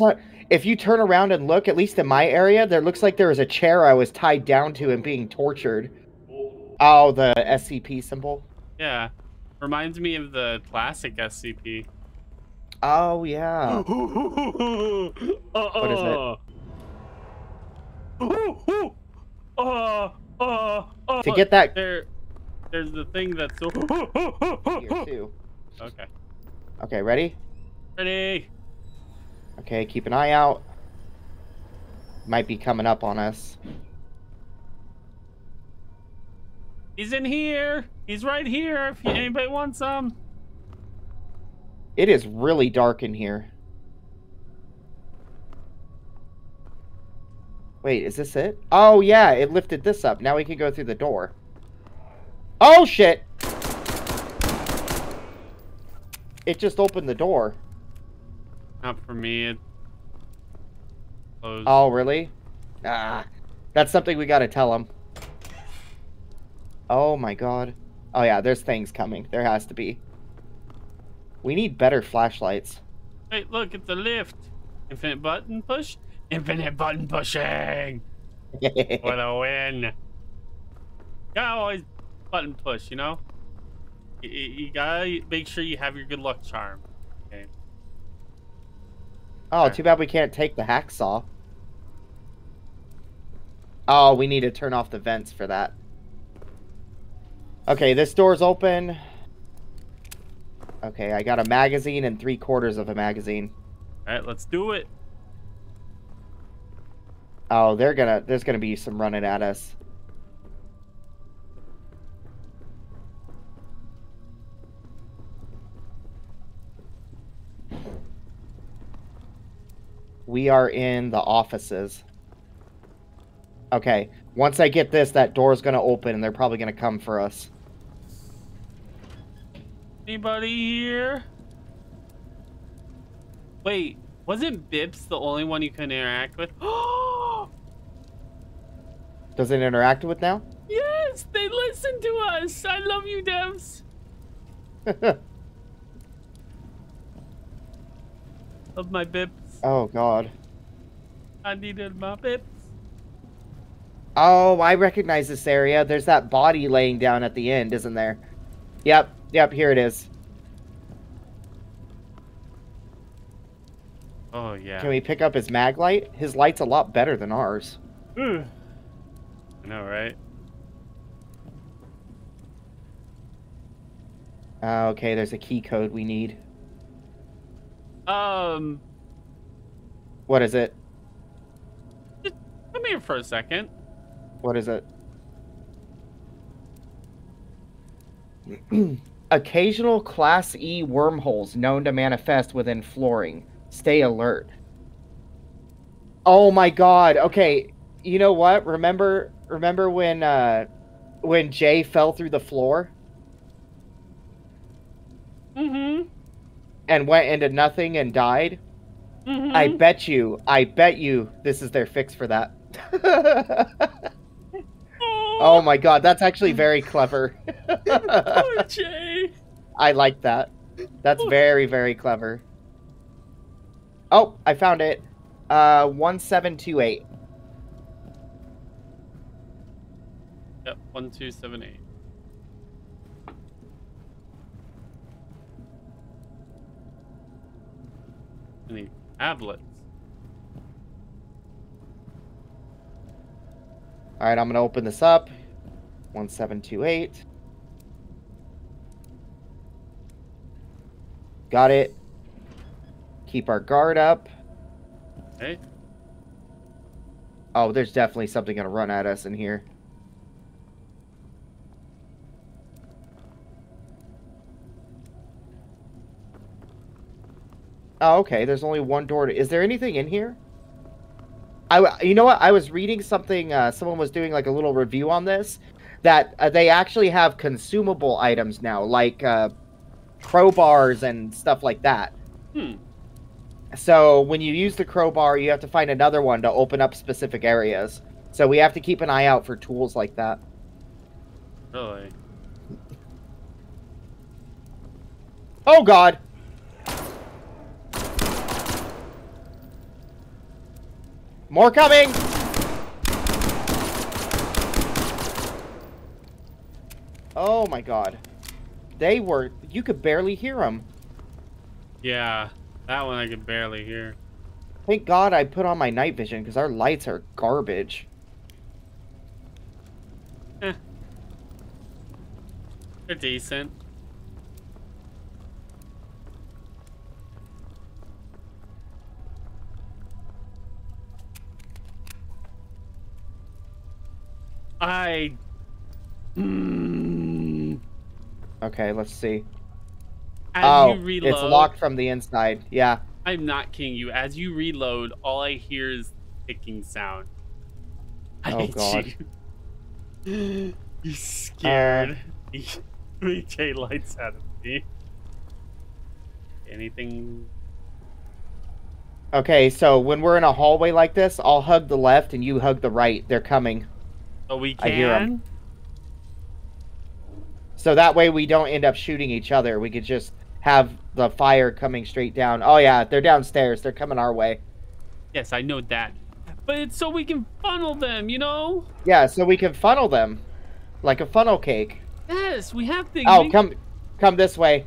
looks like if you turn around and look, at least in my area, there looks like there was a chair I was tied down to and being tortured. Oh, the SCP symbol. Yeah. Reminds me of the classic SCP. Oh yeah. what is it? Uh, uh, uh, To get that there, there's the thing that's so. here too. Okay. Okay, ready? Ready? Okay, keep an eye out. Might be coming up on us. He's in here. He's right here. If anybody wants some. It is really dark in here. Wait, is this it? Oh yeah, it lifted this up. Now we can go through the door. Oh shit! It just opened the door. Not for me. It closed. Oh, really? Ah, that's something we gotta tell him. Oh my god. Oh yeah, there's things coming. There has to be. We need better flashlights. Hey, look, it's a lift. Infinite button push. Infinite button pushing. what a win. Gotta always button push, you know? You, you gotta make sure you have your good luck charm. Oh, too bad we can't take the hacksaw. Oh, we need to turn off the vents for that. Okay, this door's open. Okay, I got a magazine and three quarters of a magazine. Alright, let's do it. Oh, they're gonna. There's gonna be some running at us. We are in the offices. Okay, once I get this, that door's gonna open and they're probably gonna come for us. Anybody here? Wait, wasn't Bips the only one you couldn't interact with? Does it interact with now? yes, they listen to us. I love you, devs. Love my Bips. Oh god. I needed my Bips. Oh, I recognize this area. There's that body laying down at the end, isn't there? Yep, yep, here it is. Oh yeah. Can we pick up his mag light? His light's a lot better than ours. I know, right? Uh, okay, there's a key code we need. Um, What is it? come here for a second. What is it? Occasional Class E wormholes known to manifest within flooring. Stay alert. Oh my god. Okay, you know what? Remember remember when uh when Jay fell through the floor Mm-hmm. and went into nothing and died? Mm-hmm. I bet you, I bet you this is their fix for that. oh my god, that's actually very clever. Poor Jay. I like that. That's very, very clever. Oh, I found it. Uh, 1728. Yep, one, two, seven, eight. I need tablets. Alright, I'm gonna open this up. 1728. Got it. Keep our guard up. Okay. Oh, there's definitely something gonna run at us in here. Oh, okay. There's only one door. To... Is there anything in here? I, you know what? I was reading something. Uh, someone was doing like a little review on this. That uh, they actually have consumable items now, like uh, crowbars and stuff like that. Hmm. So when you use the crowbar, you have to find another one to open up specific areas. So we have to keep an eye out for tools like that. Really? Oh God! More coming! Oh my god. They were... You could barely hear them. Yeah, that one I could barely hear. Thank god I put on my night vision, because our lights are garbage. Eh. They're decent. I. Mm, Okay, let's see. as oh, you reload, it's locked from the inside. Yeah. I'm not kidding you. As you reload, all I hear is ticking sound. I Oh, hate God. you. You're scared. You make lights out of me. Anything? Okay, so when we're in a hallway like this, I'll hug the left and you hug the right. They're coming. Oh, we I can. hear 'em. So that way we don't end up shooting each other. We could just have the fire coming straight down. Oh yeah, they're downstairs. They're coming our way. Yes, I know that. But it's so we can funnel them, you know? Yeah, so we can funnel them. Like a funnel cake. Yes, we have things. Oh, come come this way.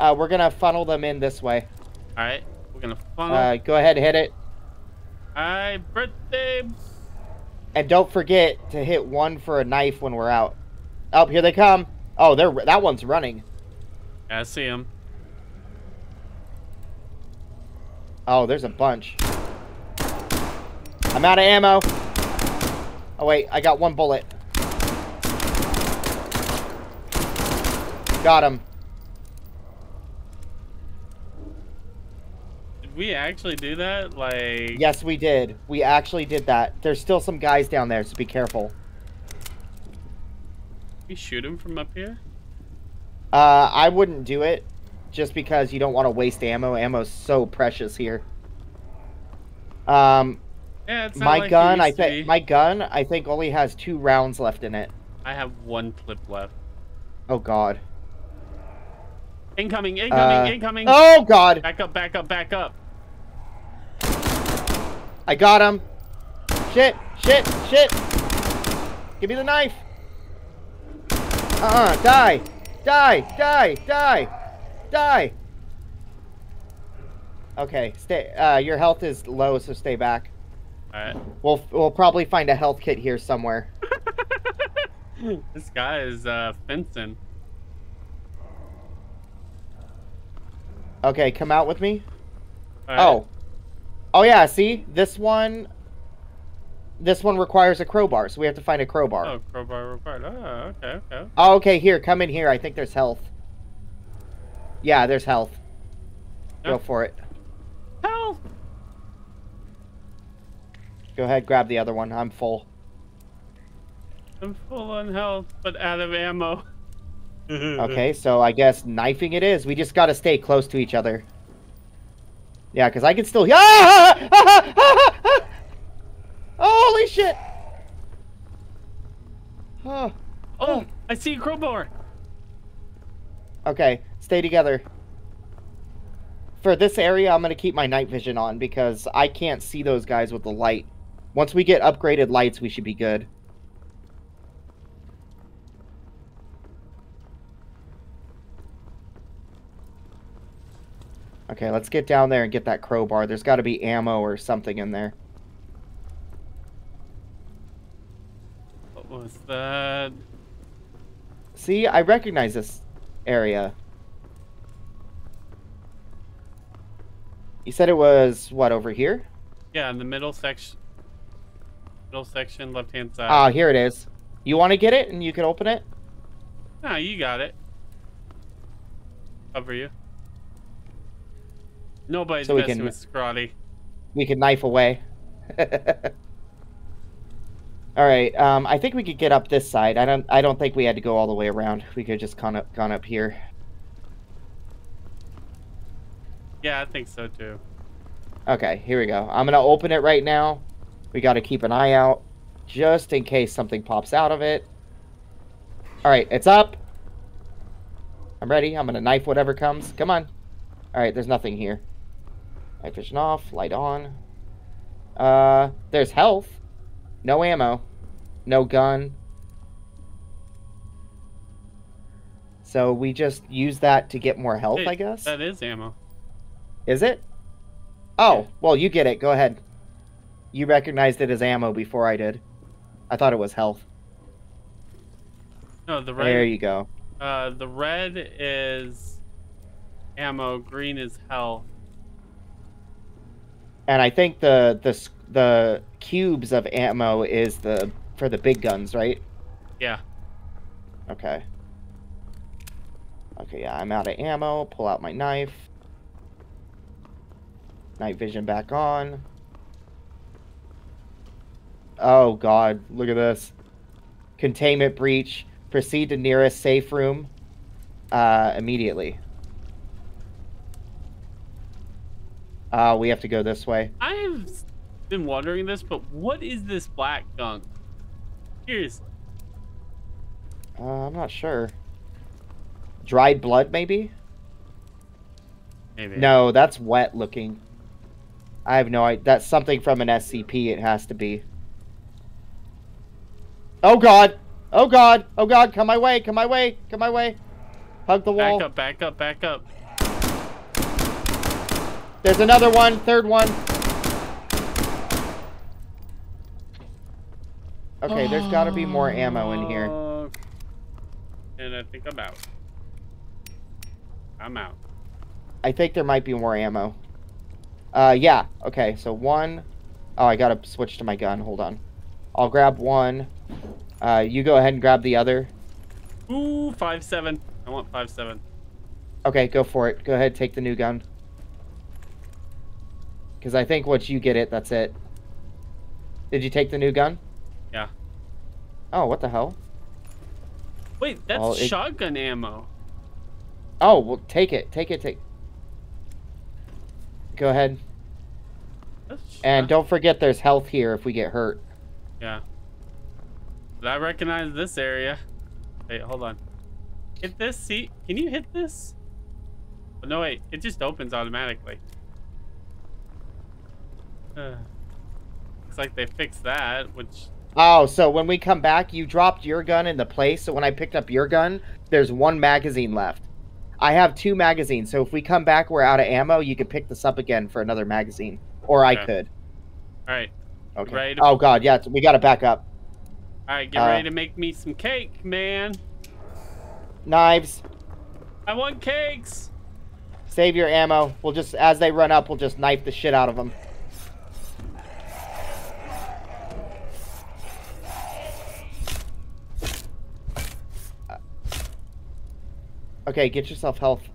Uh, we're gonna funnel them in this way. All right, we're gonna funnel. Uh, go ahead, hit it. All right, birthday. And don't forget to hit one for a knife when we're out. Oh, here they come. Oh, they're that one's running. I see him. Oh, there's a bunch. I'm out of ammo. Oh wait, I got one bullet. Got him. We actually do that? Like, Yes, we did. We actually did that. There's still some guys down there, so be careful. we shoot him from up here? Uh, I wouldn't do it, just because you don't want to waste ammo. Ammo's so precious here. Um, Yeah, it's my like gun, I think my gun, I think only has two rounds left in it. I have one clip left. Oh God. Incoming! Incoming! Uh, incoming! Oh God. Back up! Back up! Back up! I got him. Shit, shit, shit. Give me the knife. Uh-uh, die. Die, die, die, die. Okay, stay. Uh, your health is low, so stay back. All right. We'll we'll probably find a health kit here somewhere. this guy is uh, fencing. Okay, come out with me. Right. Oh, oh yeah. See, this one. This one requires a crowbar, so we have to find a crowbar. Oh, crowbar required. Oh, okay, okay. Oh, okay, here, come in here. I think there's health. Yeah, there's health. Go for it. Help! Go ahead, grab the other one. I'm full. I'm full on health, but out of ammo. Okay, so I guess knifing it is. We just gotta stay close to each other. Yeah, because I can still. Ah! Holy shit! Oh, Oh, I see a crowbar. okay, stay together. For this area, I'm gonna keep my night vision on because I can't see those guys with the light. Once we get upgraded lights, we should be good. Okay, let's get down there and get that crowbar. There's got to be ammo or something in there. What was that? See, I recognize this area. You said it was, what, over here? Yeah, in the middle section. Middle section, left hand side. Ah, here it is. You want to get it and you can open it? Ah, you got it. Cover you. Nobody's So we messing can- with Scrotty. We can knife away. all right. Um, I think we could get up this side. I don't. I don't think we had to go all the way around. We could just gone up, gone up here. Yeah, I think so too. Okay, here we go. I'm gonna open it right now. We got to keep an eye out, just in case something pops out of it. All right, it's up. I'm ready. I'm gonna knife whatever comes. Come on. All right, there's nothing here. Night vision off. Light on. Uh, there's health. No ammo. No gun. So we just use that to get more health, Hey, I guess. That is ammo. Is it? Oh, well, you get it. Go ahead. You recognized it as ammo before I did. I thought it was health. No, the red. There you go. Uh, the red is ammo. Green is health. And I think the the the cubes of ammo is the for the big guns, right? Yeah. Okay. Okay, yeah, I'm out of ammo. Pull out my knife. Night vision back on. Oh god, look at this. Containment breach. Proceed to nearest safe room uh, immediately. Uh, we have to go this way. I've been wondering this, but what is this black gunk? Seriously. Uh, I'm not sure. Dried blood, maybe? Maybe. No, that's wet looking. I have no idea. That's something from an SCP, it has to be. Oh god! Oh god! Oh god, come my way, come my way, come my way. Hug the wall. Back up, back up, back up. There's another one, third one. Okay, there's gotta be more ammo in here. Uh, And I think I'm out. I'm out. I think there might be more ammo. Uh, yeah. Okay, so one. Oh, I gotta switch to my gun. Hold on. I'll grab one. Uh, you go ahead and grab the other. Ooh, five seven. I want five seven. Okay, go for it. Go ahead, take the new gun. Because I think once you get it, that's it. Did you take the new gun? Yeah. Oh, what the hell? Wait, that's Well, it- shotgun ammo. Oh, well, take it. Take it. Take. Go ahead. That's And shot- don't forget there's health here if we get hurt. Yeah. But I recognize this area. Wait, hold on. Hit this. See? Can you hit this? Oh, no, wait. It just opens automatically. Uh, looks like they fixed that, which Oh, so when we come back, you dropped your gun in the place. So when I picked up your gun, there's one magazine left. I have two magazines, so if we come back, we're out of ammo. You could pick this up again for another magazine, or I could. All right. Okay. Ready to- Oh God, yeah, we got to back up. All right, get Uh, ready to make me some cake, man. Knives. I want cakes. Save your ammo. We'll just, as they run up, we'll just knife the shit out of them. Okay, get yourself health.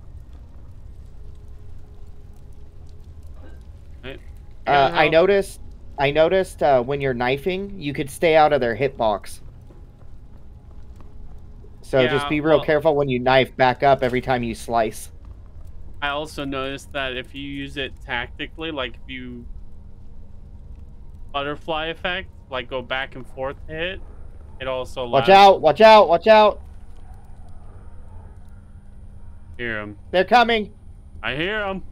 Right. Uh, I noticed. I noticed uh, when you're knifing, you could stay out of their hitbox. So just be real well- careful when you knife. Back up every time you slice. I also noticed that if you use it tactically, like if you butterfly effect, like go back and forth to hit, it also Watch out! Watch out! Watch out! Hear them. They're coming. I hear them.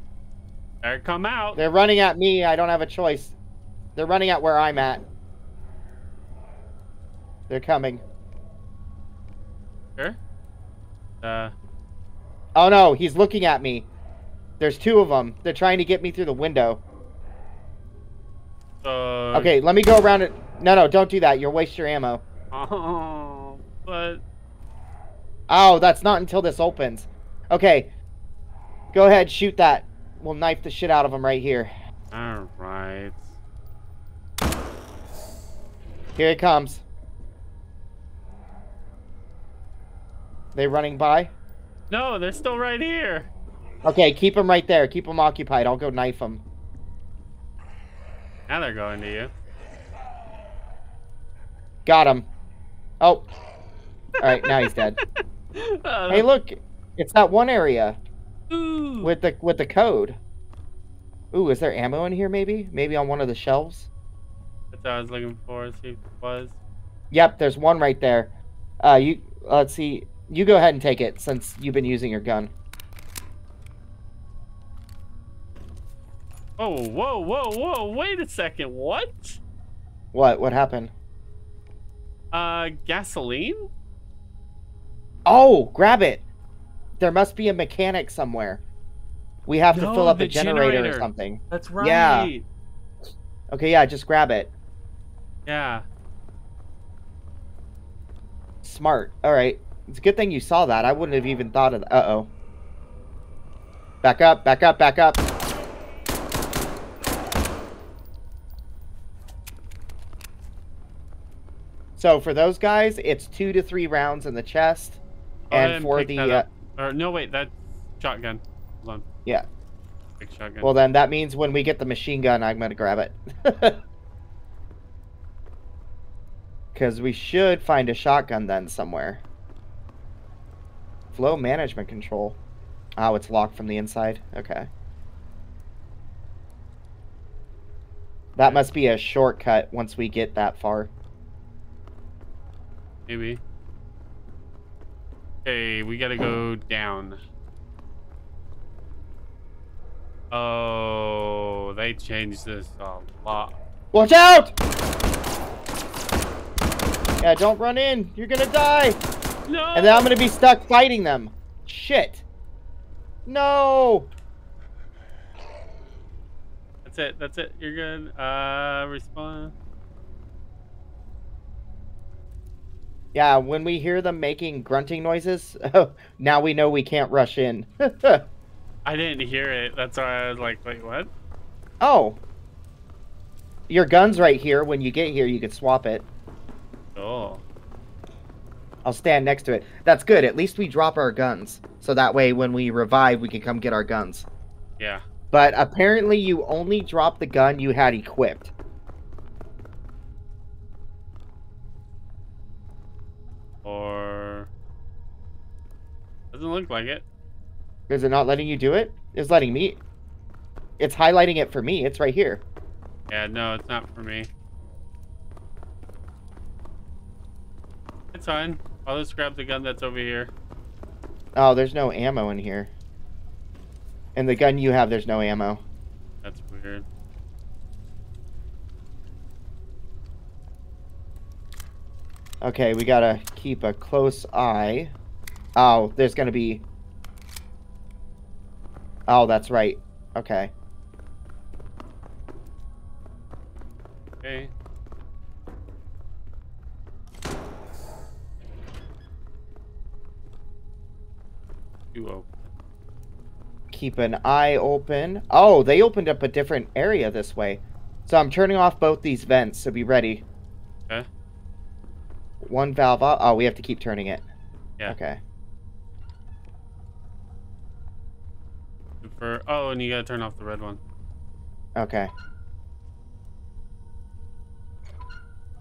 There come out. They're running at me. I don't have a choice. They're running at where I'm at. They're coming. Sure. Uh, Oh no, he's looking at me. There's two of them. They're trying to get me through the window. so. Okay, let me go around it. No, no, don't do that. You'll waste your ammo. Oh, but Oh, that's not until this opens. Okay. Go ahead, shoot that. We'll knife the shit out of them right here. all right. Here it comes. They running by? No, they're still right here. Okay, keep them right there. Keep them occupied. I'll go knife them. Now they're going to you. Got him. Oh. Alright, now he's dead. Uh, Hey, look. It's that one area ooh. with the with the code. Ooh, is there ammo in here maybe? Maybe on one of the shelves? That's what I was looking for. See if it was. Yep, there's one right there. Uh, you let's see. You go ahead and take it since you've been using your gun. Oh, whoa, whoa, whoa! Wait a second. What? What? What happened? Uh, gasoline? Oh, grab it. There must be a mechanic somewhere. We have to fill up the a generator, or something. That's right. Yeah. Okay, yeah, just grab it. Yeah. Smart. All right. It's a good thing you saw that. I wouldn't have even thought of. Uh oh. Back up! Back up! Back up! So for those guys, it's two to three rounds in the chest, and for the uh. Or no, wait, that shotgun. Hold on. Yeah. Big shotgun. well, then that means when we get the machine gun, I'm gonna grab it. Because we should find a shotgun then somewhere. Flow management control. Oh, it's locked from the inside. Okay. That must be a shortcut once we get that far. Maybe. Okay, we gotta go down. Oh, they changed this a lot. Watch out! Yeah, don't run in. You're gonna die. No! And then I'm gonna be stuck fighting them. Shit. No. That's it, that's it. You're good. Uh, respond. Yeah, when we hear them making grunting noises, now we know we can't rush in. I didn't hear it. That's why I was like, wait, what? oh. Your gun's right here. When you get here, you can swap it. Oh. I'll stand next to it. That's good. At least we drop our guns. So that way, when we revive, we can come get our guns. Yeah. But apparently, you only drop the gun you had equipped. Or. Doesn't look like it. Is it not letting you do it? It's letting me. It's highlighting it for me. It's right here. Yeah, no, it's not for me. It's fine. I'll just grab the gun that's over here. Oh, there's no ammo in here. And the gun you have, there's no ammo. That's weird. Okay, we gotta keep a close eye. Oh, there's gonna be... Oh, that's right. Okay. Okay. You open. Keep an eye open. Oh, they opened up a different area this way. So I'm turning off both these vents, so be ready. Okay. One valve off. Oh, we have to keep turning it. Yeah. Okay. For oh, and you gotta turn off the red one. Okay.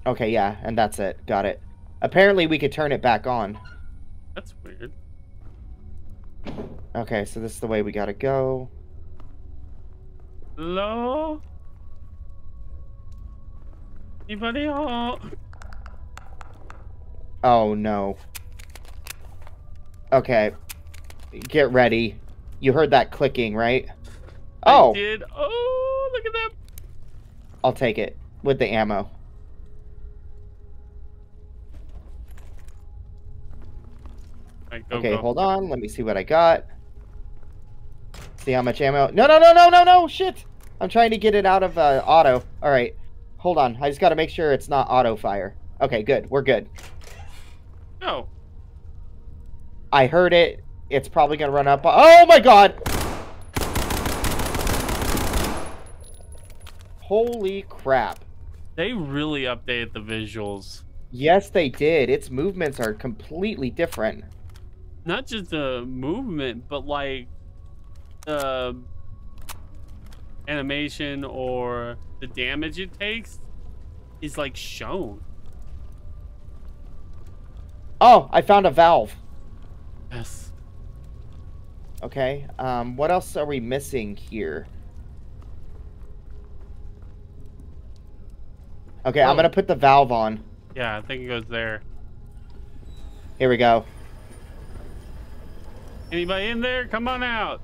Okay, yeah, and that's it. Got it. Apparently we could turn it back on. That's weird. Okay, so this is the way we gotta go. Hello? Anybody home? Oh no. Okay. Get ready. You heard that clicking, right? Oh! I did. Oh, look at that. I'll take it with the ammo. Right, go, Okay, go. hold on. Let me see what I got. See how much ammo. No, no, no, no, no, no. Shit. I'm trying to get it out of uh, auto. All right. Hold on. I just got to make sure it's not auto fire. Okay, good. We're good. No. I heard it. It's probably going to run up. Oh my god. Holy crap. They really updated the visuals. Yes, they did. Its movements are completely different. Not just the movement, but like the animation or the damage it takes is like shown. Oh, I found a valve. Yes. Okay. Um, what else are we missing here? Okay, I'm Oh. gonna put the valve on. Yeah, I think it goes there. Here we go. Anybody in there? Come on out.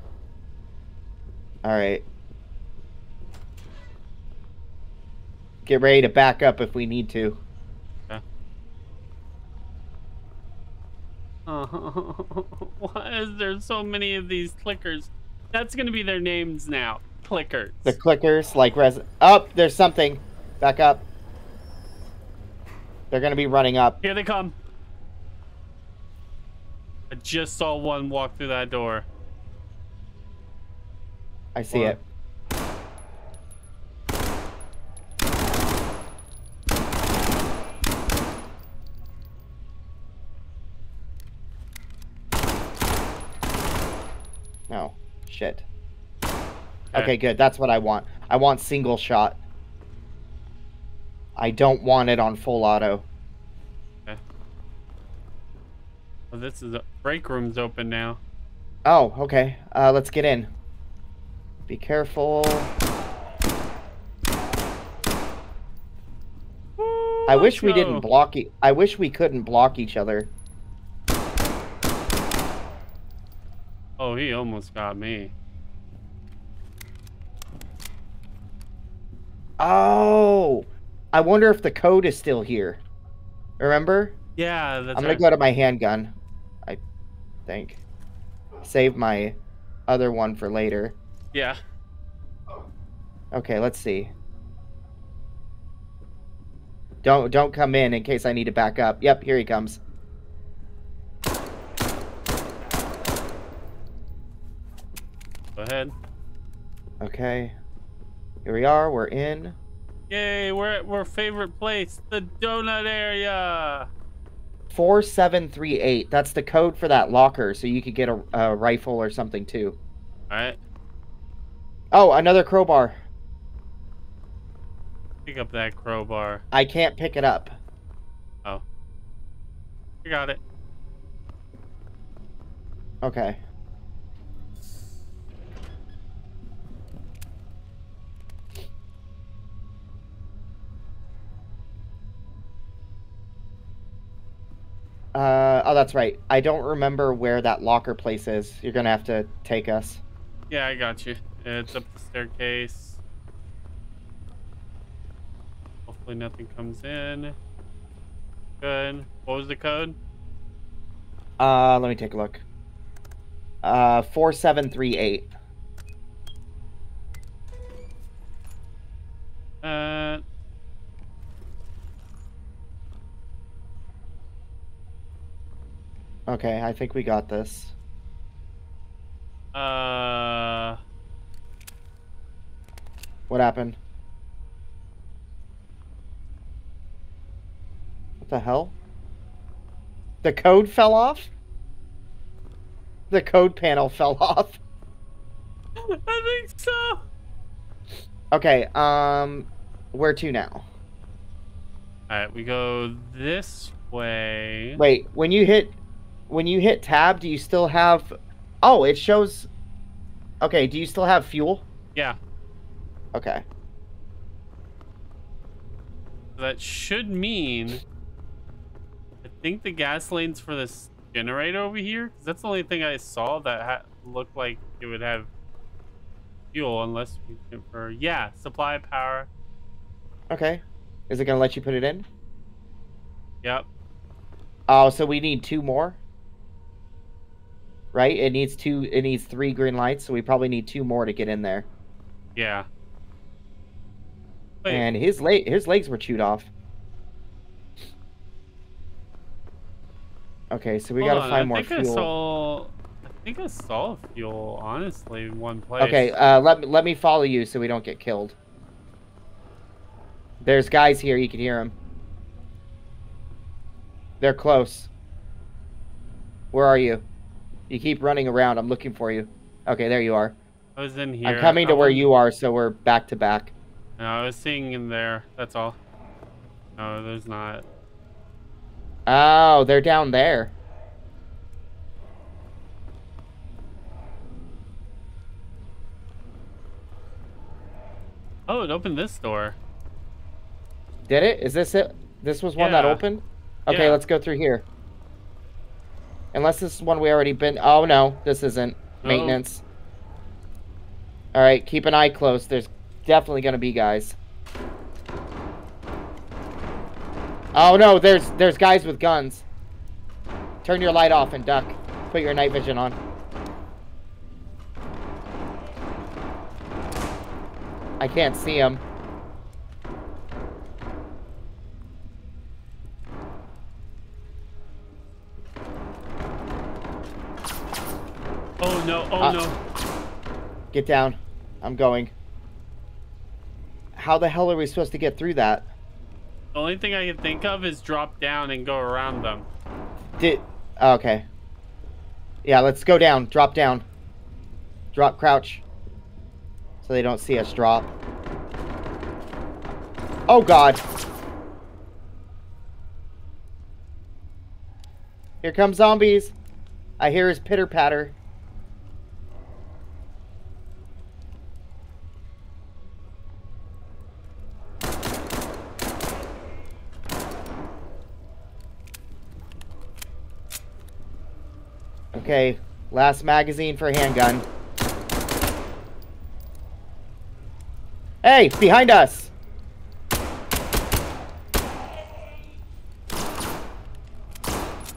All right. get ready to back up if we need to. Why is there so many of these clickers? That's gonna be their names now. Clickers. The clickers, like res. Up, oh, there's something. Back up. They're gonna be running up. Here they come. I just saw one walk through that door. I see it. Oh, shit. Okay. okay, good. That's what I want. I want single shot. I don't want it on full auto. Okay. Well, this is a break room's open now. Oh, okay. Uh, let's get in. Be careful. Ooh, I wish we go. didn't block. E I wish we couldn't block each other. Oh, he almost got me. Oh, I wonder if the code is still here. Remember? Yeah, I'm gonna right. go to my handgun. I think. Save my other one for later. Yeah. Okay, let's see. Don't don't come in in case I need to back up. Yep, here he comes. Ahead. Okay. Here we are. We're in. Yay, we're at our favorite place, the donut area. 4738. That's the code for that locker, so you could get a, a rifle or something too. Alright. Oh, another crowbar. Pick up that crowbar. I can't pick it up. Oh. You got it. Okay. Uh, oh, that's right. I don't remember where that locker place is. You're gonna have to take us. Yeah, I got you. It's up the staircase. Hopefully nothing comes in. Good. What was the code? Uh, let me take a look. Uh, 4738. Uh... Okay, I think we got this. Uh... What happened? What the hell? The code fell off? The code panel fell off. I think so. Okay, um, where to now? Alright, we go this way. Wait, when you hit, when you hit tab, do you still have, oh, it shows, okay, do you still have fuel? Yeah. Okay. That should mean... I think the gas lane's for this generator over here. Cause that's the only thing I saw that looked like it would have fuel unless we can for... Yeah, supply power. Okay. Is it going to let you put it in? Yep. Oh, so we need two more? Right? It needs two, it needs three green lights, so we probably need two more to get in there. Yeah. Wait. And his leg his legs were chewed off. Okay, so we Hold gotta on, find I more think fuel. I saw, I think I saw fuel, honestly, in one place. Okay, uh, let, me let me follow you so we don't get killed. There's guys here, you can hear them. They're close. Where are you? You keep running around, I'm looking for you. Okay, there you are. I was in here. I'm coming to where you are, so we're back to back. No, I was seeing in there. That's all. No, there's not. Oh, they're down there. Oh, it opened this door. Did it? Is this it? This was one yeah. that opened? Okay, yeah. let's go through here. Unless this is one we already been... Oh, no. This isn't. Oh. Maintenance. Alright, keep an eye close. There's definitely going to be guys. Oh no, there's there's guys with guns. Turn your light off and duck. Put your night vision on. I can't see him. Oh no, oh Uh, no. Get down. I'm going. How the hell are we supposed to get through that? The only thing I can think of is drop down and go around them. Did oh, okay. Yeah, let's go down. Drop down. Drop crouch. So they don't see us drop. Oh god. Here come zombies. I hear his pitter Okay, last magazine for handgun. Hey, behind us!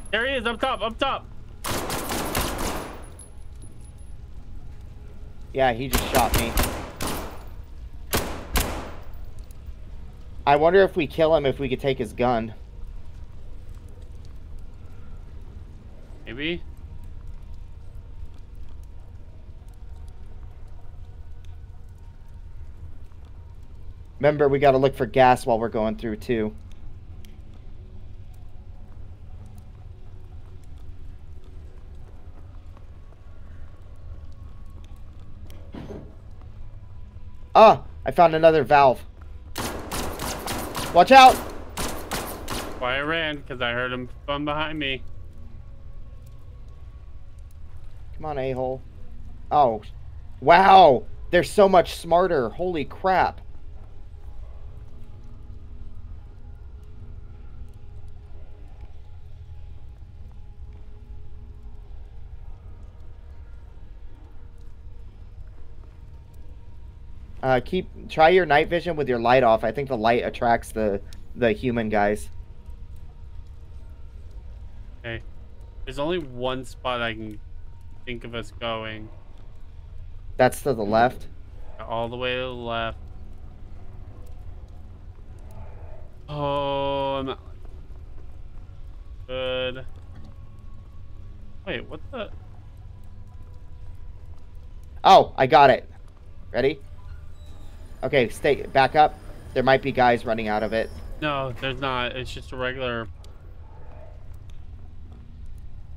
There he is, up top, up top. Yeah, he just shot me. I wonder if we kill him if we could take his gun. Maybe. Remember, we gotta look for gas while we're going through, too. Ah! I found another valve. Watch out! Why I ran, because I heard him from behind me. Come on, a-hole. Oh. Wow! They're so much smarter. Holy crap. Uh, keep try your night vision with your light off. I think the light attracts the the human guys. Okay. There's only one spot I can think of us going. That's to the left. All the way to the left. Oh, I'm not... Good. Wait, what the? Oh, I got it. Ready? Okay, stay back up. There might be guys running out of it. No, there's not. It's just a regular.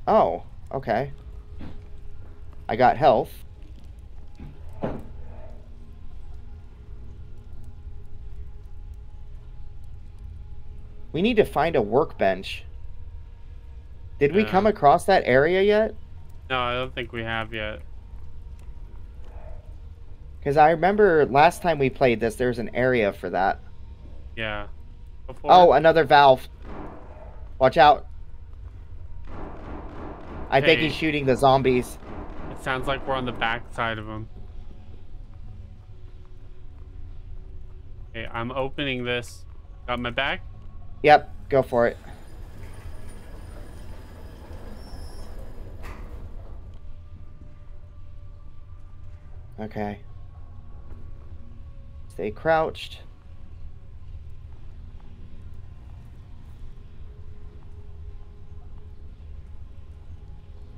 Oh, okay. I got health. We need to find a workbench. Did we come across that area yet? No, I don't think we have yet. Because I remember last time we played this, there was an area for that. Yeah. Before. Oh, another valve. Watch out. I think he's shooting the zombies. It sounds like we're on the back side of him. Okay, I'm opening this. Got my back? Yep, go for it. Okay. Stay crouched.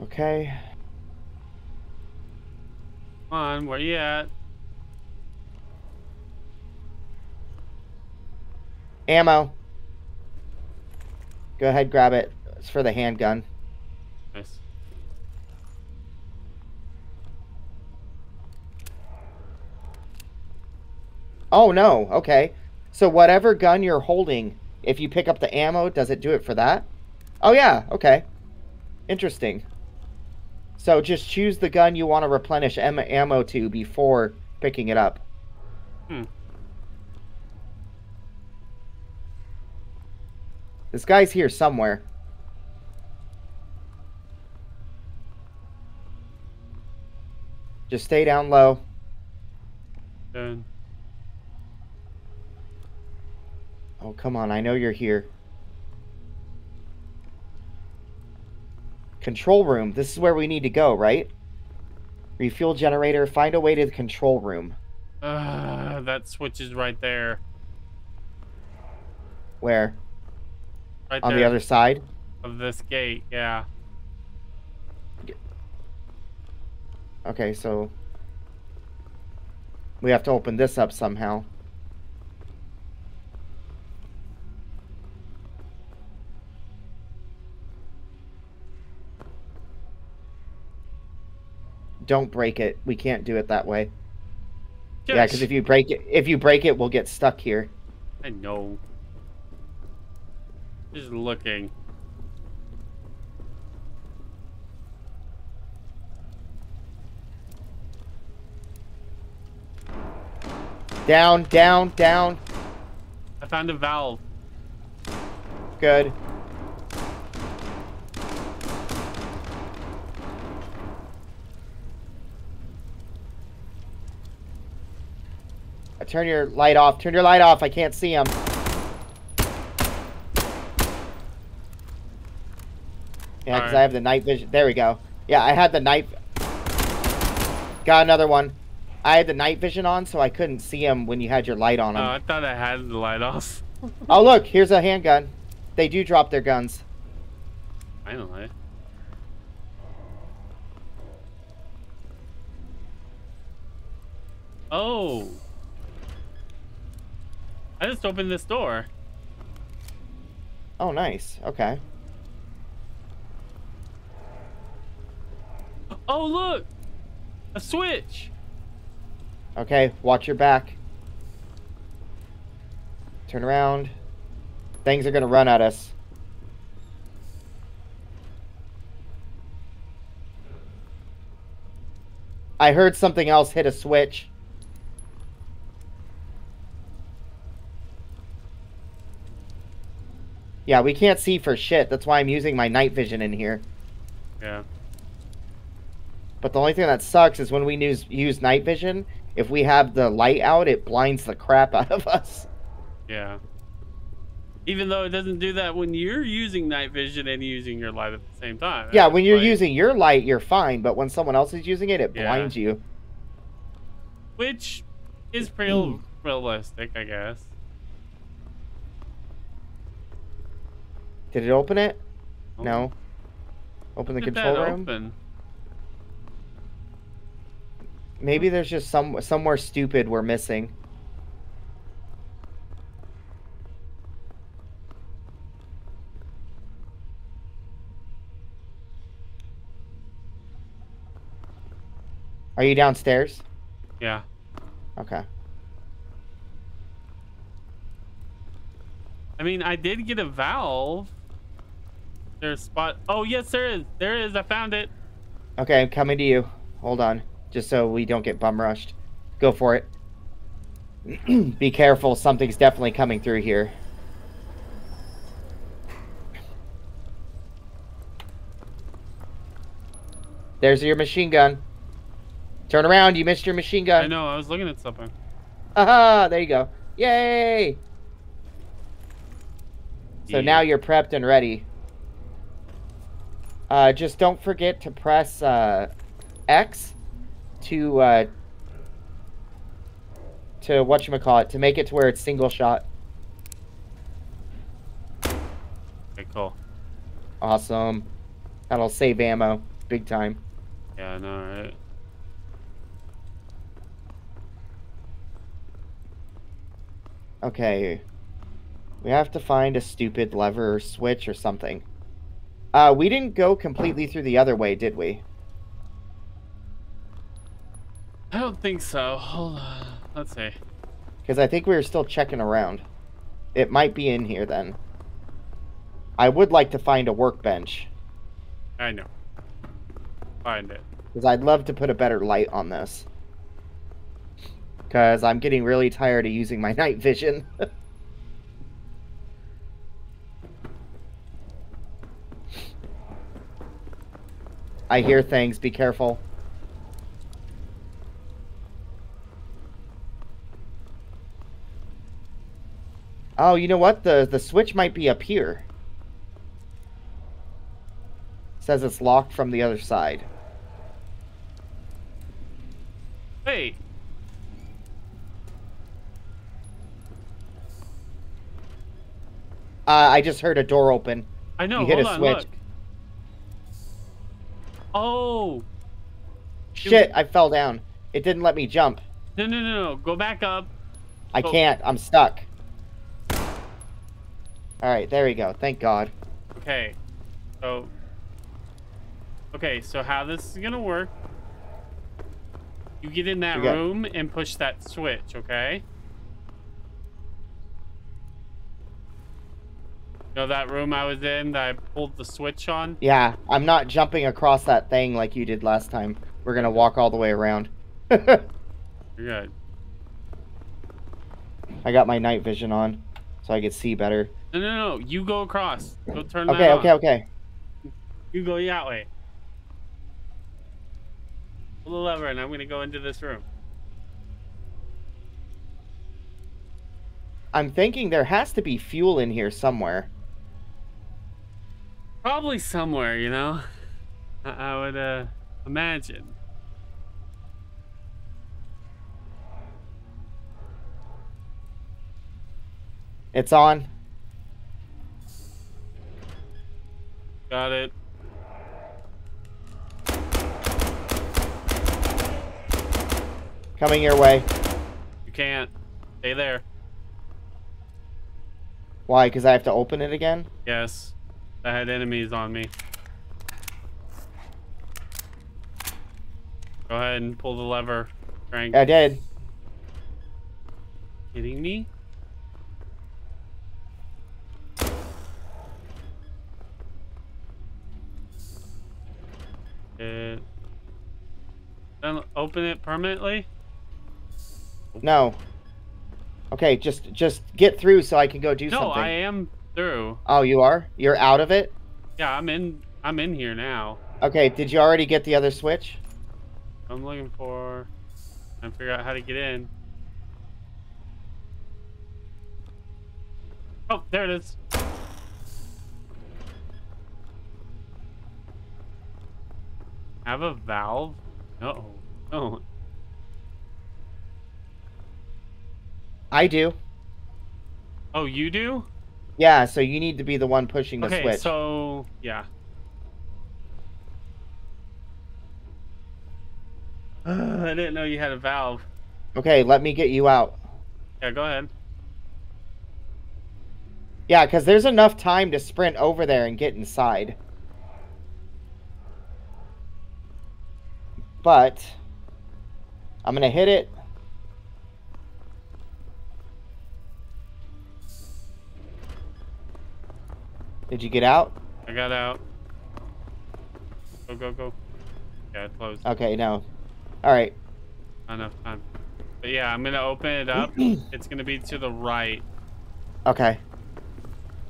Okay. Come on, where you at? Ammo. Go ahead, grab it. It's for the handgun. Nice. Oh no, okay. So whatever gun you're holding, if you pick up the ammo, does it do it for that? Oh yeah, okay. Interesting. So just choose the gun you want to replenish ammo to before picking it up. Hmm. This guy's here somewhere. Just stay down low. Oh, come on. I know you're here. Control room. This is where we need to go, right? Refuel generator. Find a way to the control room. Uh, that switch is right there. Where? Right On the other side? Of this gate, yeah. Okay, so... We have to open this up somehow. Don't break it. We can't do it that way. Yeah, because if you break it, if you break it, we'll get stuck here. I know. Just looking. Down, down, down. I found a valve. Good. Uh, Turn your light off. Turn your light off. I can't see him. Yeah, because I have the night vision. There we go. Yeah, I had the night. Got another one. I had the night vision on, so I couldn't see him when you had your light on Oh. I thought I had the light off. oh, look, here's a handgun. They do drop their guns. Finally. Oh. I just opened this door. Oh, nice. Okay. Oh, look! A switch! Okay, watch your back. Turn around. Things are gonna run at us. I heard something else hit a switch. Yeah, we can't see for shit. That's why I'm using my night vision in here. Yeah. But the only thing that sucks is when we use use night vision, if we have the light out, it blinds the crap out of us. Yeah. Even though it doesn't do that when you're using night vision and using your light at the same time. Yeah, when you're Like, using your light, you're fine, but when someone else is using it, it Yeah. blinds you. Which is pretty realistic, I guess. Did it open it? Oh. No. Open the control room. Open. Maybe there's just some somewhere stupid we're missing. Are you downstairs? Yeah. Okay. I mean, I did get a valve. There's a spot. Oh, yes, there is. There is. I found it. Okay, I'm coming to you. Hold on. Just so we don't get bum rushed. Go for it. Be careful. Something's definitely coming through here. There's your machine gun. Turn around. You missed your machine gun. I know. I was looking at something. Aha! There you go. Yay! So Yeah. now you're prepped and ready. Uh, just don't forget to press uh, X to uh, to what you call it to make it to where it's single shot. Okay, cool. Awesome. That'll save ammo big time. Yeah, I know, right? Okay. We have to find a stupid lever or switch or something. Uh, we didn't go completely through the other way, did we? I don't think so. Hold on. Let's see. Because I think we were still checking around. It might be in here then. I would like to find a workbench. I know. Find it. Because I'd love to put a better light on this. Because I'm getting really tired of using my night vision. I hear things. Be careful. Oh, you know what? The the switch might be up here. Says it's locked from the other side. Wait. Uh, I just heard a door open. I know. You hit hold a on. switch. Look. Oh. Shit, I fell down. It didn't let me jump. No, no, no, no. Go back up. I Oh. can't. I'm stuck. Alright, there we go. Thank God. Okay. So. Okay, so how this is gonna work? You get in that room and push that switch, okay? Know that room I was in that I pulled the switch on? Yeah, I'm not jumping across that thing like you did last time. We're gonna walk all the way around. You're good. I got my night vision on, so I can see better. No, no, no. You go across. Go turn that Okay, on. okay, okay. You go that way. Pull the lever, and I'm gonna go into this room. I'm thinking there has to be fuel in here somewhere. Probably somewhere, you know. I, I would uh, imagine. It's on. Got it. Coming your way. You can't. Stay there. Why? Because I have to open it again? Yes. I had enemies on me. Go ahead and pull the lever. Crank. I did. Kidding me? It... Then open it permanently? No. Okay, just just get through so I can go do no, something. No, I am through. Oh, you are? You're out of it? Yeah, I'm in. I'm in here now. Okay, did you already get the other switch? I'm looking for. and figure out how to get in. Oh, there it is. Have a valve? No. Oh. I do. Oh, you do? Yeah, so you need to be the one pushing the Okay, switch. so yeah. I didn't know you had a valve. Okay, let me get you out. Yeah, go ahead. Yeah, because there's enough time to sprint over there and get inside. But I'm gonna hit it. Did you get out? I got out. Go, go, go. Yeah, it's closed. Okay, no. All right. Enough time. But yeah, I'm gonna open it up. it's gonna be to the right. Okay.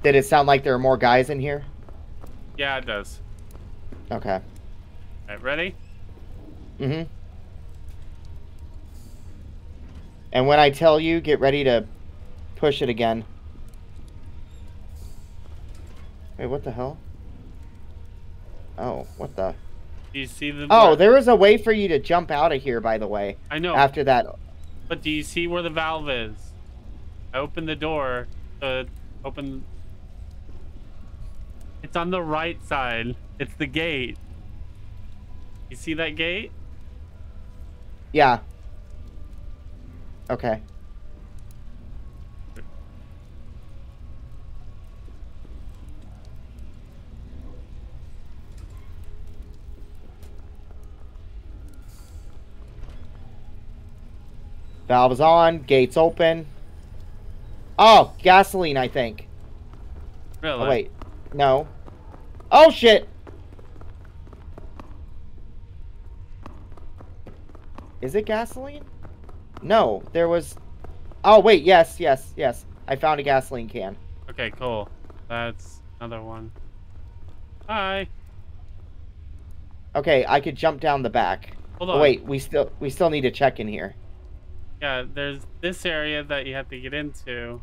Did it sound like there are more guys in here? Yeah, it does. Okay. Alright, ready? Mm-hmm. And when I tell you, get ready to push it again. Wait, what the hell? Oh, what the? Do you see the? Oh, there is a way for you to jump out of here, by the way. I know. After that. But do you see where the valve is? I opened the door to open. It's on the right side. It's the gate. You see that gate? Yeah. Okay. Valves on, gates open. Oh, gasoline, I think. Really? Oh, wait. No. Oh, shit! Is it gasoline? No, there was... Oh, wait, yes, yes, yes. I found a gasoline can. Okay, cool. That's another one. Hi. Okay, I could jump down the back. Hold Oh, on. wait, we still we still need to check in here. Yeah, there's this area that you have to get into.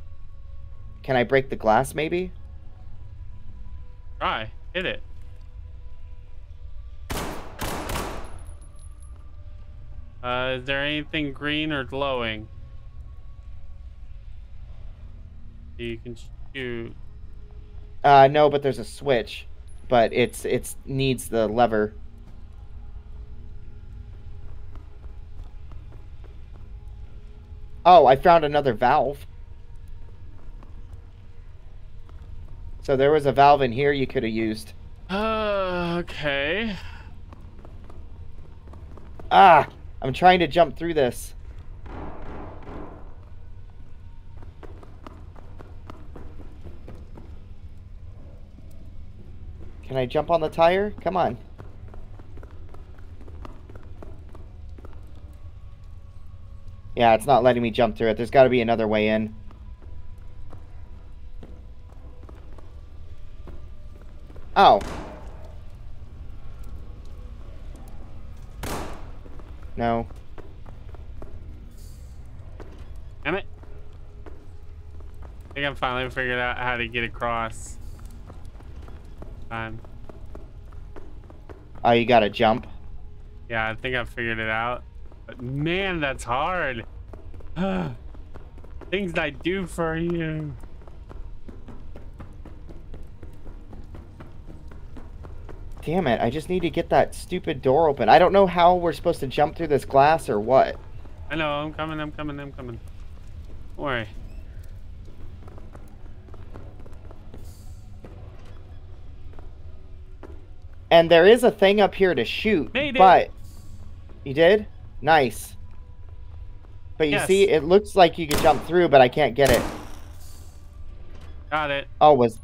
Can I break the glass, maybe? Try. Hit it. Uh, is there anything green or glowing? You can shoot. Uh, no, but there's a switch, but it's it's needs the lever. Oh, I found another valve. So there was a valve in here you could have used. Uh, okay. Ah, I'm trying to jump through this. Can I jump on the tire? Come on. Yeah, it's not letting me jump through it. There's got to be another way in. Oh. No. Damn it. I think I finally figured out how to get across. Time. Oh, you gotta jump. Yeah, I think I figured it out. But man, that's hard. Things I do for you. Damn it, I just need to get that stupid door open. I don't know how we're supposed to jump through this glass or what. I know, I'm coming, I'm coming, I'm coming. Don't worry. And there is a thing up here to shoot, Made it. but... You did? Nice. But you Yes. see, it looks like you can jump through, but I can't get it. Got it. Oh, was...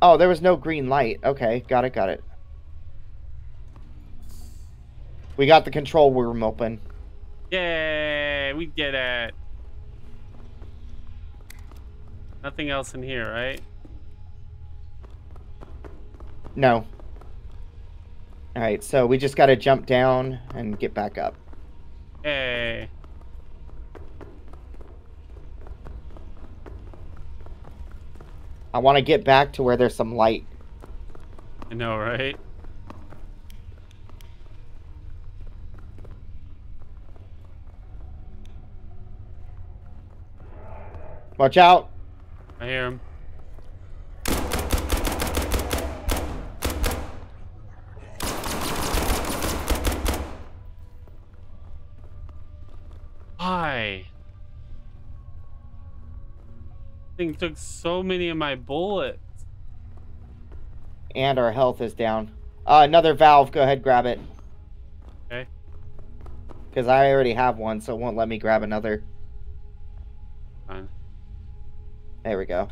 Oh, there was no green light. Okay, got it, got it. We got the control room open. Yay, we get it. Nothing else in here, right? No. Alright, so we just gotta jump down and get back up. Yay. I want to get back to where there's some light. I know, right? Watch out! I hear him. Why? Thing took so many of my bullets. And our health is down. Uh, another valve. Go ahead, grab it. Okay. Because I already have one, so it won't let me grab another. Fine. There we go.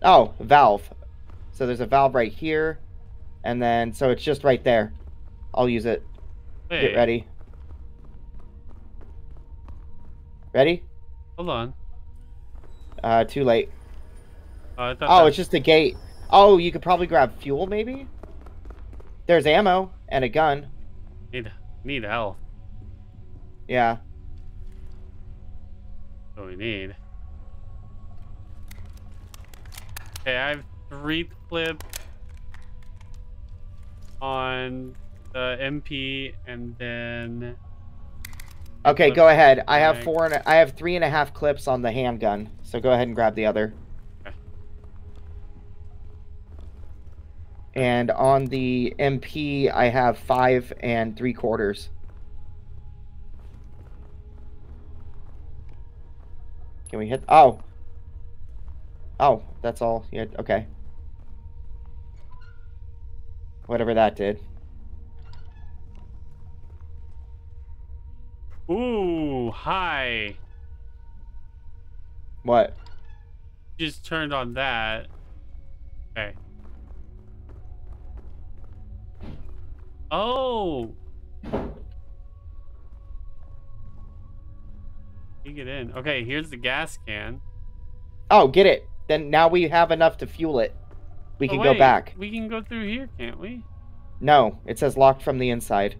Oh, valve. So there's a valve right here. And then, so it's just right there. I'll use it. Wait, Get ready. Ready? Hold on. Uh, too late. Oh, thought Oh, that- it's just a gate. Oh, you could probably grab fuel, maybe? There's ammo and a gun. need need health. Yeah. What we need. Okay, I have three clips on the MP, and then Okay, go ahead. I have four and a, I have three and a half clips on the handgun. So go ahead and grab the other. Okay. And on the MP, I have five and three quarters. Can we hit? Oh. Oh, that's all. Yeah. Okay. Whatever that did. Ooh, hi. What? Just turned on that. Okay. Oh. You get in. Okay, here's the gas can. Oh, get it. Then now we have enough to fuel it. We Oh, can go back. We can go through here, can't we? No, it says locked from the inside.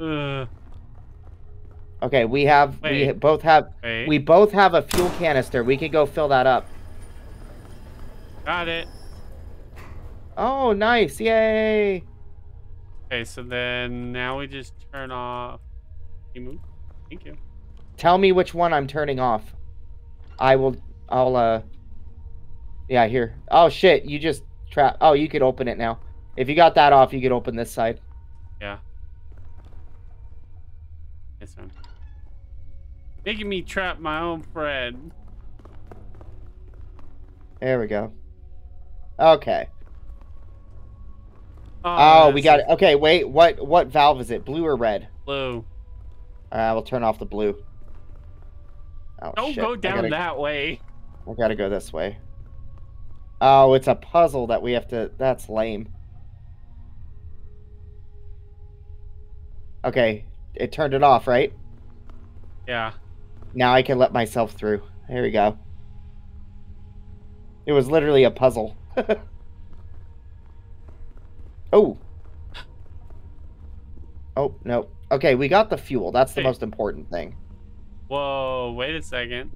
Uh, Okay, we have we both have wait. we both have a fuel canister. We can go fill that up. got it. Oh, nice. Yay. Okay, so then now we just turn off. You move. Thank you. Tell me which one I'm turning off. I will. I'll. uh... Yeah, here. Oh shit! You just trap. Oh, you could open it now. If you got that off, you could open this side. Yeah. Yes, man. Making me trap my own friend. There we go. Okay. Oh, Oh, we got it. Okay, wait. What what valve is it? Blue or red? Blue. Alright, we'll turn off the blue. Oh, Don't shit. go down gotta, that way. I gotta go this way. Oh, it's a puzzle that we have to. That's lame. Okay, it turned it off, right? Yeah. Now I can let myself through. There we go. It was literally a puzzle. oh. Oh, no. Okay, we got the fuel. That's the most important thing. Whoa, wait a second.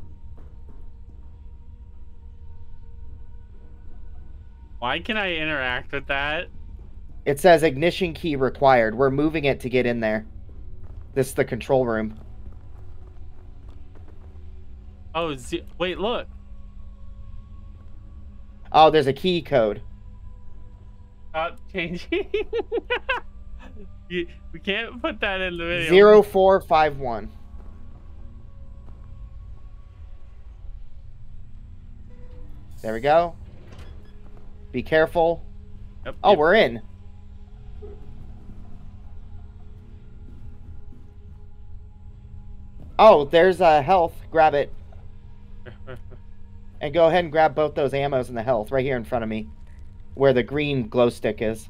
Why can I interact with that? It says ignition key required. We're moving it to get in there. This is the control room. Oh, ze- wait, look. Oh, there's a key code. Stop changing. we can't put that in the video. Zero four five one. There we go. Be careful. Yep, Oh, yep. we're in. Oh, there's a health. Grab it. And go ahead and grab both those ammos and the health right here in front of me. Where the green glow stick is.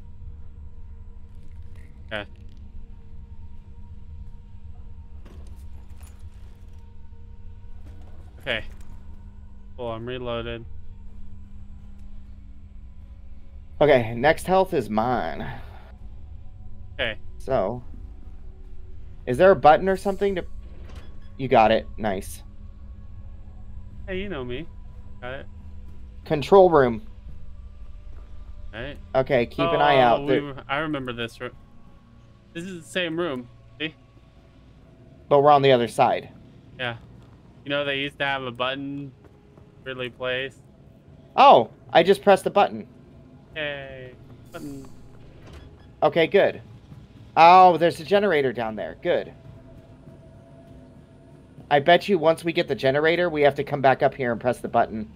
Okay. Okay. Well, I'm reloaded. Okay, next health is mine. Okay. So, is there a button or something to? You got it. Nice. Hey, you know me. Got it. Control room. Right. Okay, keep an eye oh, out. Oh, There- we- I remember this room. This is the same room. See? but we're on the other side. Yeah. You know they used to have a button really place. Oh, I just pressed the button. Yay. Button. Okay, good. Oh, there's a generator down there. Good. I bet you once we get the generator, we have to come back up here and press the button.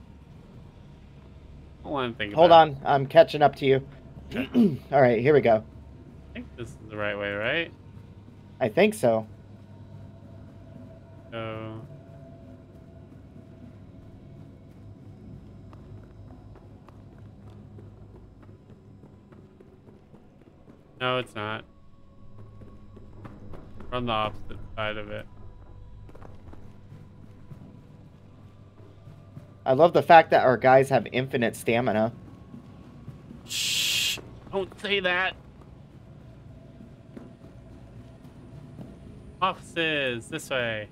To think Hold on, I'm catching up to you. All right, here we go. I think this is the right way, right? I think so. So. No, it's not. We're on the opposite side of it. I love the fact that our guys have infinite stamina. Shh! Don't say that. Offices this way.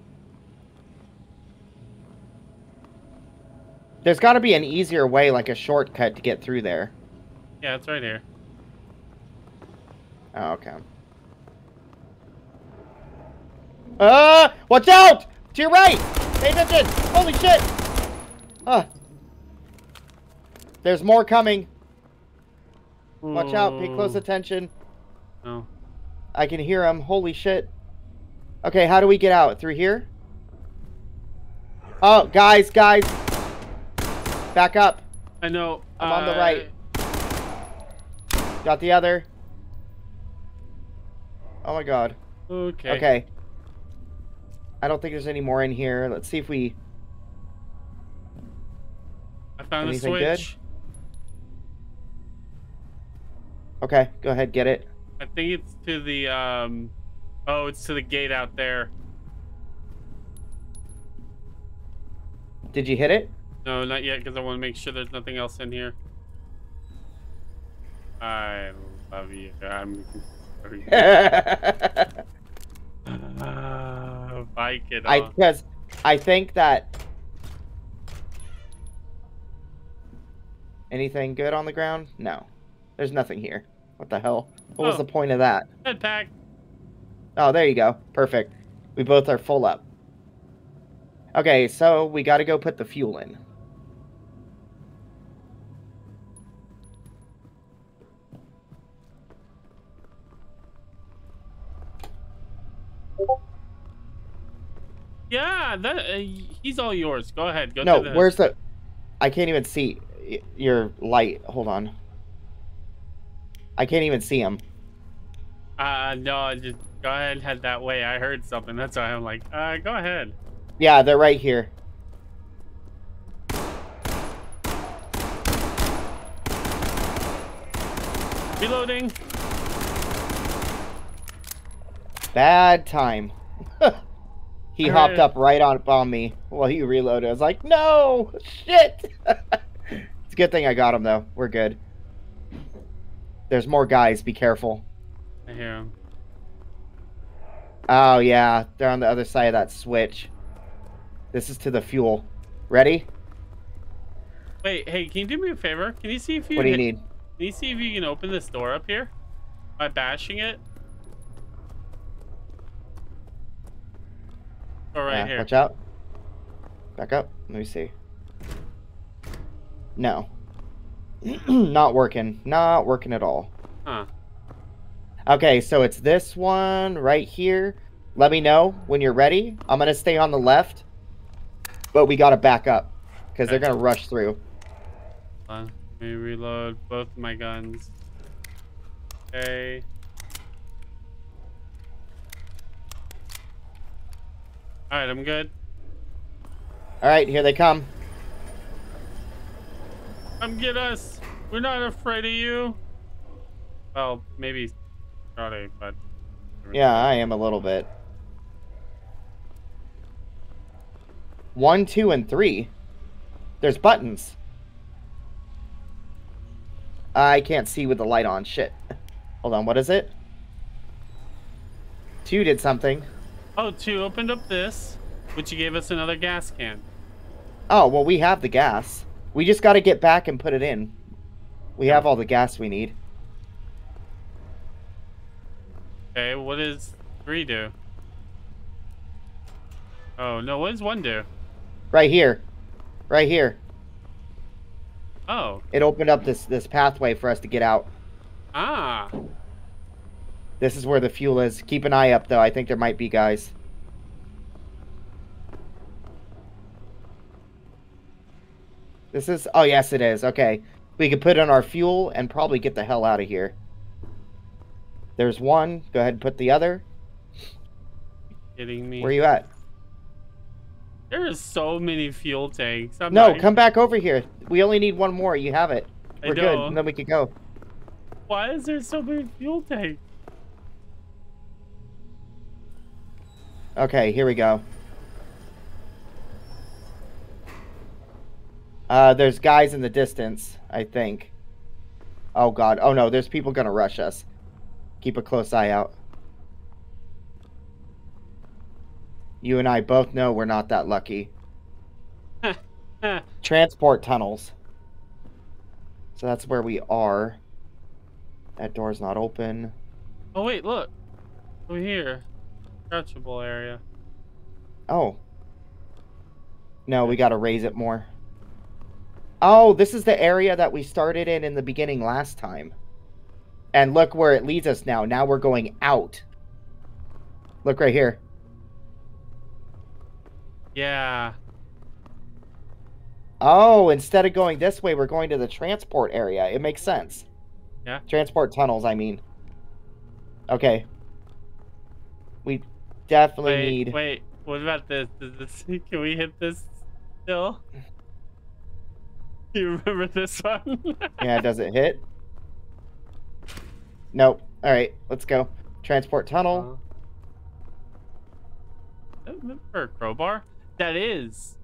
There's got to be an easier way, like a shortcut to get through there. Yeah, it's right here. Oh, okay. Ah! Watch out! To your right! Pay attention! Holy shit! Ah. There's more coming. Watch out. Pay close attention. No. I can hear them. Holy shit. Okay, how do we get out? Through here? Oh, guys, guys. Back up. I know. I'm on the uh, right. Got the other. Oh my god. Okay. Okay. I don't think there's any more in here. Let's see if we. Found Anything good? Okay, go ahead, get it. I think it's to the um. Oh, it's to the gate out there. Did you hit it? No, not yet, because I want to make sure there's nothing else in here. I love you. I'm. Uh, bike it I because I think that. Anything good on the ground? No, there's nothing here. What the hell? What was Oh. the point of that? Head pack. Oh, there you go. Perfect. We both are full up. Okay, so we got to go put the fuel in. Yeah, that uh, he's all yours. Go ahead. Go no, to the where's the? I can't even see your light. Hold on. I can't even see him. Uh, no, just go ahead and head that way. I heard something. That's why I'm like, uh, go ahead. Yeah, they're right here. Reloading. Bad time. he hopped up right on on me while he reloaded. I was like, no, shit. it's a good thing I got him though. We're good. There's more guys. Be careful. I hear him. Oh yeah, they're on the other side of that switch. This is to the fuel. Ready? Wait, hey, can you do me a favor? Can you see if you What do you need? Can you see if you can open this door up here by bashing it? Or right Yeah, here. Watch out. Back up. Let me see. No. Not working. Not working at all. Huh. Okay, so it's this one right here. Let me know when you're ready. I'm gonna stay on the left, but we gotta back up because they're gonna rush through. Let me reload both of my guns. Okay. Alright, I'm good. All right, here they come. Come get us. We're not afraid of you. Well, maybe Charlie, but Yeah, I am a little bit. One, two, and three. There's buttons. I can't see with the light on. Shit. Hold on, what is it? Two did something. Oh, two opened up this, which you gave us another gas can. Oh, well, we have the gas. We just got to get back and put it in. We have all the gas we need. Okay, what does three do? Oh no, what does one do? Right here. Right here. Oh, It opened up this this pathway for us to get out. ah, This is where the fuel is. Keep an eye up, though. I think there might be guys. This is... Oh, yes, it is. Okay. We can put in our fuel and probably get the hell out of here. There's one. Go ahead and put the other. kidding me. Where are you at? There are so many fuel tanks. I'm No, not- come back over here. We only need one more. You have it. I We're good. And then we can go. Why is there so many fuel tanks? Okay, here we go. Uh, there's guys in the distance, I think. Oh god. Oh no, there's people gonna rush us. Keep a close eye out. You and I both know we're not that lucky. Transport tunnels. So that's where we are. That door's not open. oh wait, look, over here, crouchable area. Oh. No, we gotta raise it more. Oh, this is the area that we started in in the beginning last time. And look where it leads us now. Now we're going out. Look right here. Yeah. Oh, instead of going this way, we're going to the transport area. It makes sense. Yeah. Transport tunnels, I mean. Okay. We definitely Wait, need. wait. What about this? This? Can we hit this still? You remember this one? Yeah, does it hit? Nope. All right, let's go. Transport tunnel. Uh, is that a crowbar? That is.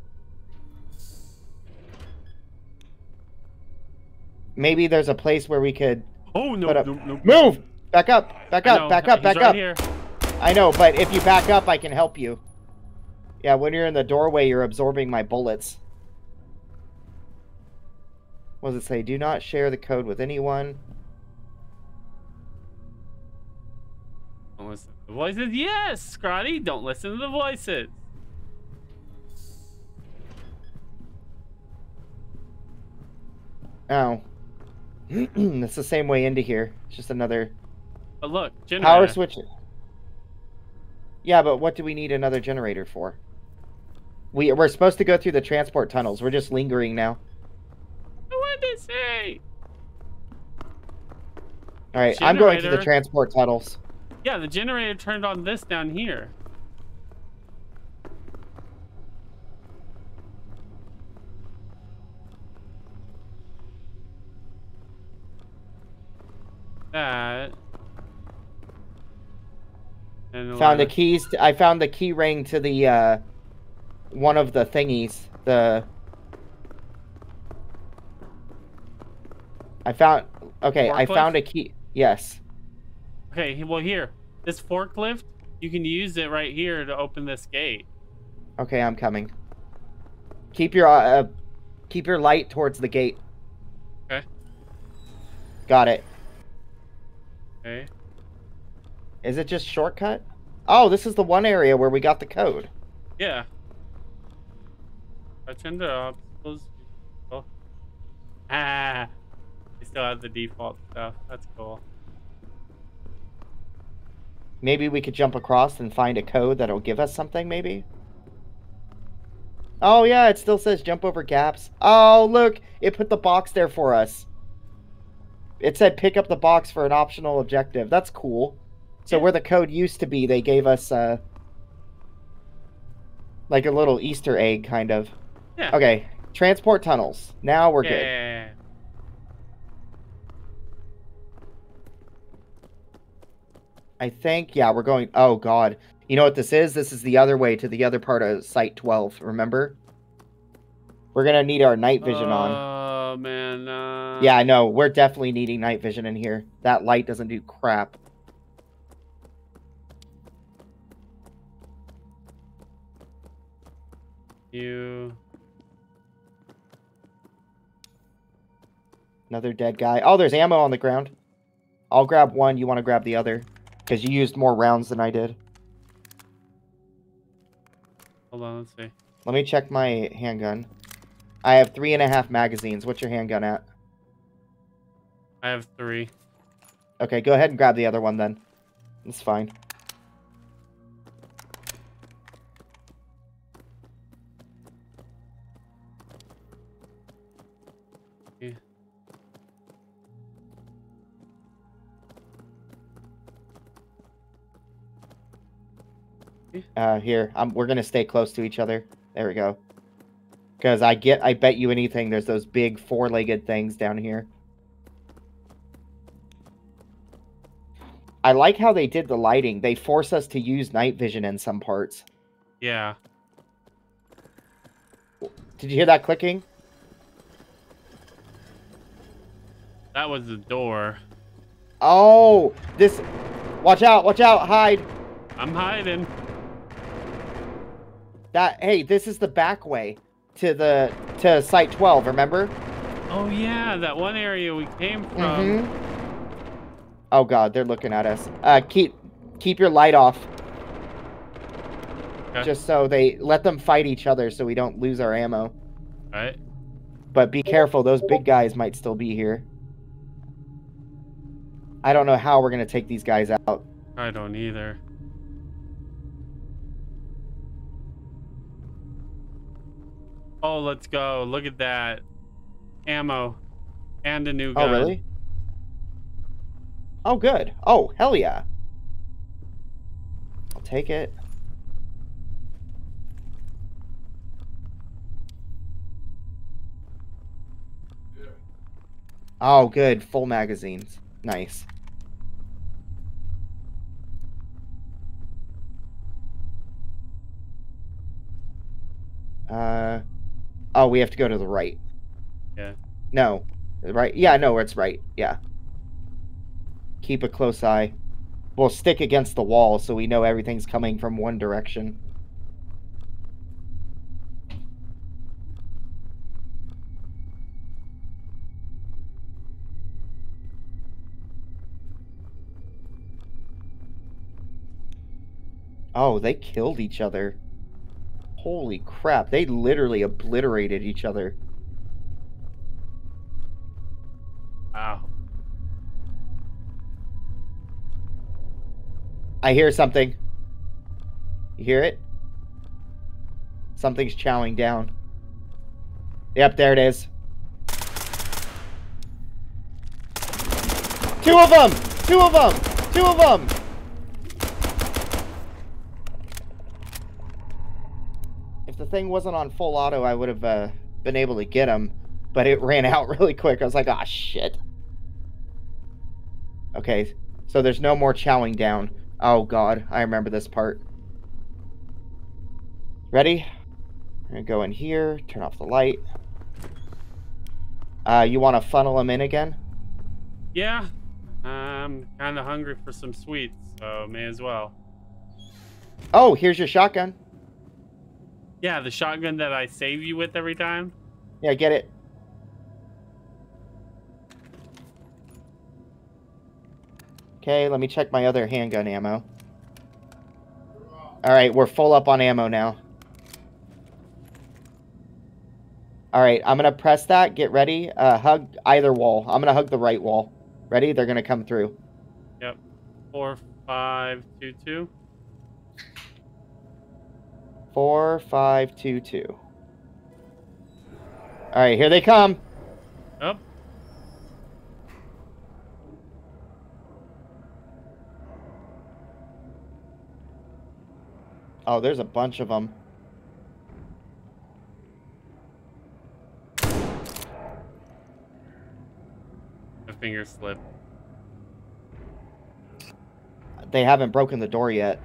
Maybe there's a place where we could Oh no! Put up- no, no. move. Back up. Back up. Back up. he's Back right up. Here. I know, but if you back up, I can help you. Yeah, when you're in the doorway, you're absorbing my bullets. What does it say? Do not share the code with anyone. Don't listen to the voices. Yes, Scotty, don't listen to the voices. Oh. it's the same way into here. It's just another But look, generator. power switch. Yeah, but what do we need another generator for? We we're supposed to go through the transport tunnels. We're just lingering now. What did it say? All right, I'm going to the transport tunnels. Yeah, the generator turned on this down here. That. And Found the keys. To, I found the key ring to the uh, one of the thingies. The I found. Okay, I found a key. Yes. Okay, well here, this forklift, you can use it right here to open this gate. Okay, I'm coming. Keep your uh, keep your light towards the gate. Okay. Got it. Okay. Is it just shortcut? Oh, this is the one area where we got the code. Yeah. Into obstacles. Oh. Ah. They still have the default stuff. That's cool. Maybe we could jump across and find a code that'll give us something, maybe? Oh, yeah, it still says jump over gaps. Oh, look, it put the box there for us. It said pick up the box for an optional objective. That's cool. So Yeah. where the code used to be, they gave us, uh, like a little Easter egg, kind of. Yeah. Okay, transport tunnels. Now we're good. I think, yeah, we're going. Oh God, you know what this is? This is the other way to the other part of Site 12. Remember? We're gonna need our night vision on. Oh man. Uh, Yeah, I know. We're definitely needing night vision in here. That light doesn't do crap. You. Another dead guy. Oh, there's ammo on the ground. I'll grab one. You want to grab the other? Because you used more rounds than I did. Hold on. Let's see. Let me check my handgun. I have three and a half magazines. What's your handgun at? I have three. Okay, go ahead and grab the other one then. It's fine. Uh, here, um, we're gonna stay close to each other. There we go. Because I get, I bet you anything, there's those big four-legged things down here. I like how they did the lighting. They force us to use night vision in some parts. Yeah. Did you hear that clicking? That was the door. Oh, this. Watch out! Watch out! Hide! I'm hiding. That. Hey, this is the back way to the to site 12. Remember? Oh yeah, that one area we came from. Mhm. Oh God, they're looking at us. Uh, keep keep your light off. Okay. Just so they let them fight each other, so we don't lose our ammo. Right. But be careful; those big guys might still be here. I don't know how we're gonna take these guys out. I don't either. Oh, let's go. Look at that. Ammo. And a new gun. Oh, really? Oh, good. Oh, hell yeah. I'll take it. Oh, good. Full magazines. Nice. Uh, oh, we have to go to the right. Yeah. No, right? Yeah, no, it's right. Yeah. Keep a close eye. We'll stick against the wall so we know everything's coming from one direction. Oh, they killed each other. Holy crap, they literally obliterated each other. Wow. I hear something. You hear it? Something's chowing down. Yep, there it is. Two of them! Two of them! Two of them! If the thing wasn't on full auto, I would have uh, been able to get him, but it ran out really quick. I was like, ah, shit. Okay, so there's no more chowing down. Oh god, I remember this part. Ready? I'm gonna go in here, turn off the light. Uh, you want to funnel them in again? Yeah. I'm kind of hungry for some sweets, so may as well. Oh, here's your shotgun. Yeah, the shotgun that I save you with every time. Yeah, get it. Okay, let me check my other handgun ammo. Alright, we're full up on ammo now. Alright, I'm gonna press that. Get ready. Uh, hug either wall. I'm gonna hug the right wall. Ready? They're gonna come through. Yep. Four, five, two, two. Four, five, two, two. Alright, here they come. Up. Oh, there's a bunch of them. My finger slipped. They haven't broken the door yet.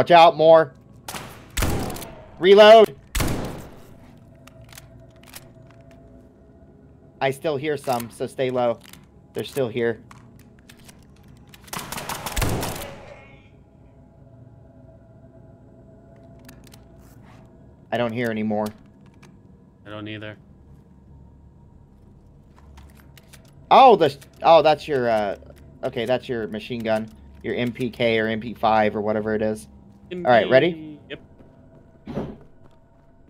Watch out, more. Reload. I still hear some, so stay low. They're still here. I don't hear any more. I don't either. Oh, the oh, that's your uh, okay, that's your machine gun, your MPK or MP5 or whatever it is. All right, ready? Yep.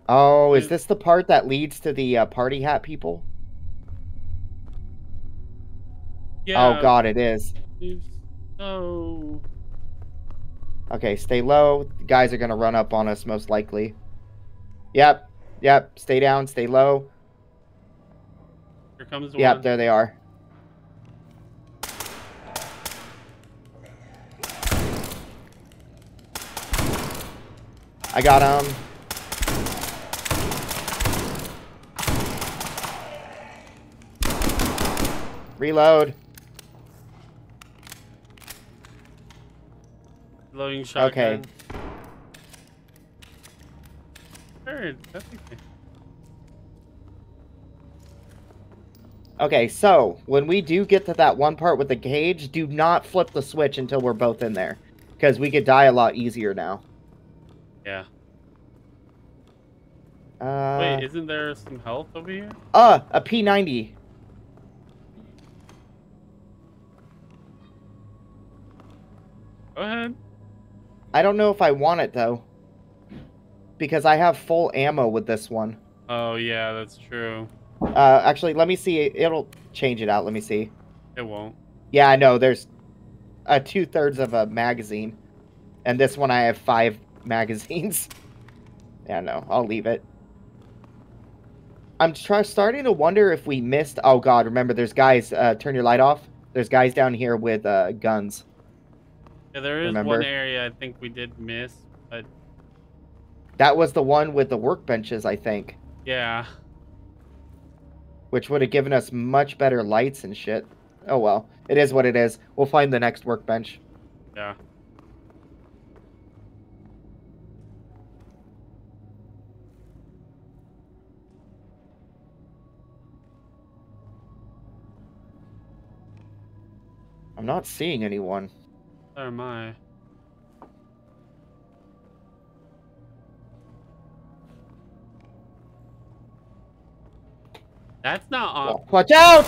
Oh, is Is- this the part that leads to the uh, party hat people? Yeah. Oh God, it is. Oh. Okay, stay low. The guys are gonna run up on us most likely. Yep, yep. Stay down, stay low. Here comes Yep, one. there they are. I got him. Reload. Loading shotgun. Okay. Okay. Okay, so when we do get to that one part with the gauge, do not flip the switch until we're both in there. Because we could die a lot easier now. Yeah. Uh, Wait, isn't there some health over here? uh, a P90. Go ahead. I don't know if I want it though. Because I have full ammo with this one. Oh yeah, that's true. Uh, actually, let me see. It'll change it out. Let me see. It won't. Yeah, I know. There's uh, two thirds of a magazine, and this one I have five magazines. yeah, no, I'll leave it. I'm try- starting to wonder if we missed. Oh God, remember, there's guys. Uh, turn your light off. There's guys down here with uh, guns. Yeah, there is Remember? one area I think we did miss, but That was the one with the workbenches, I think, yeah. which would have given us much better lights and shit. Oh well, it is what it is. We'll find the next workbench. Yeah. I'm not seeing anyone. Where am I? That's not on. Watch out!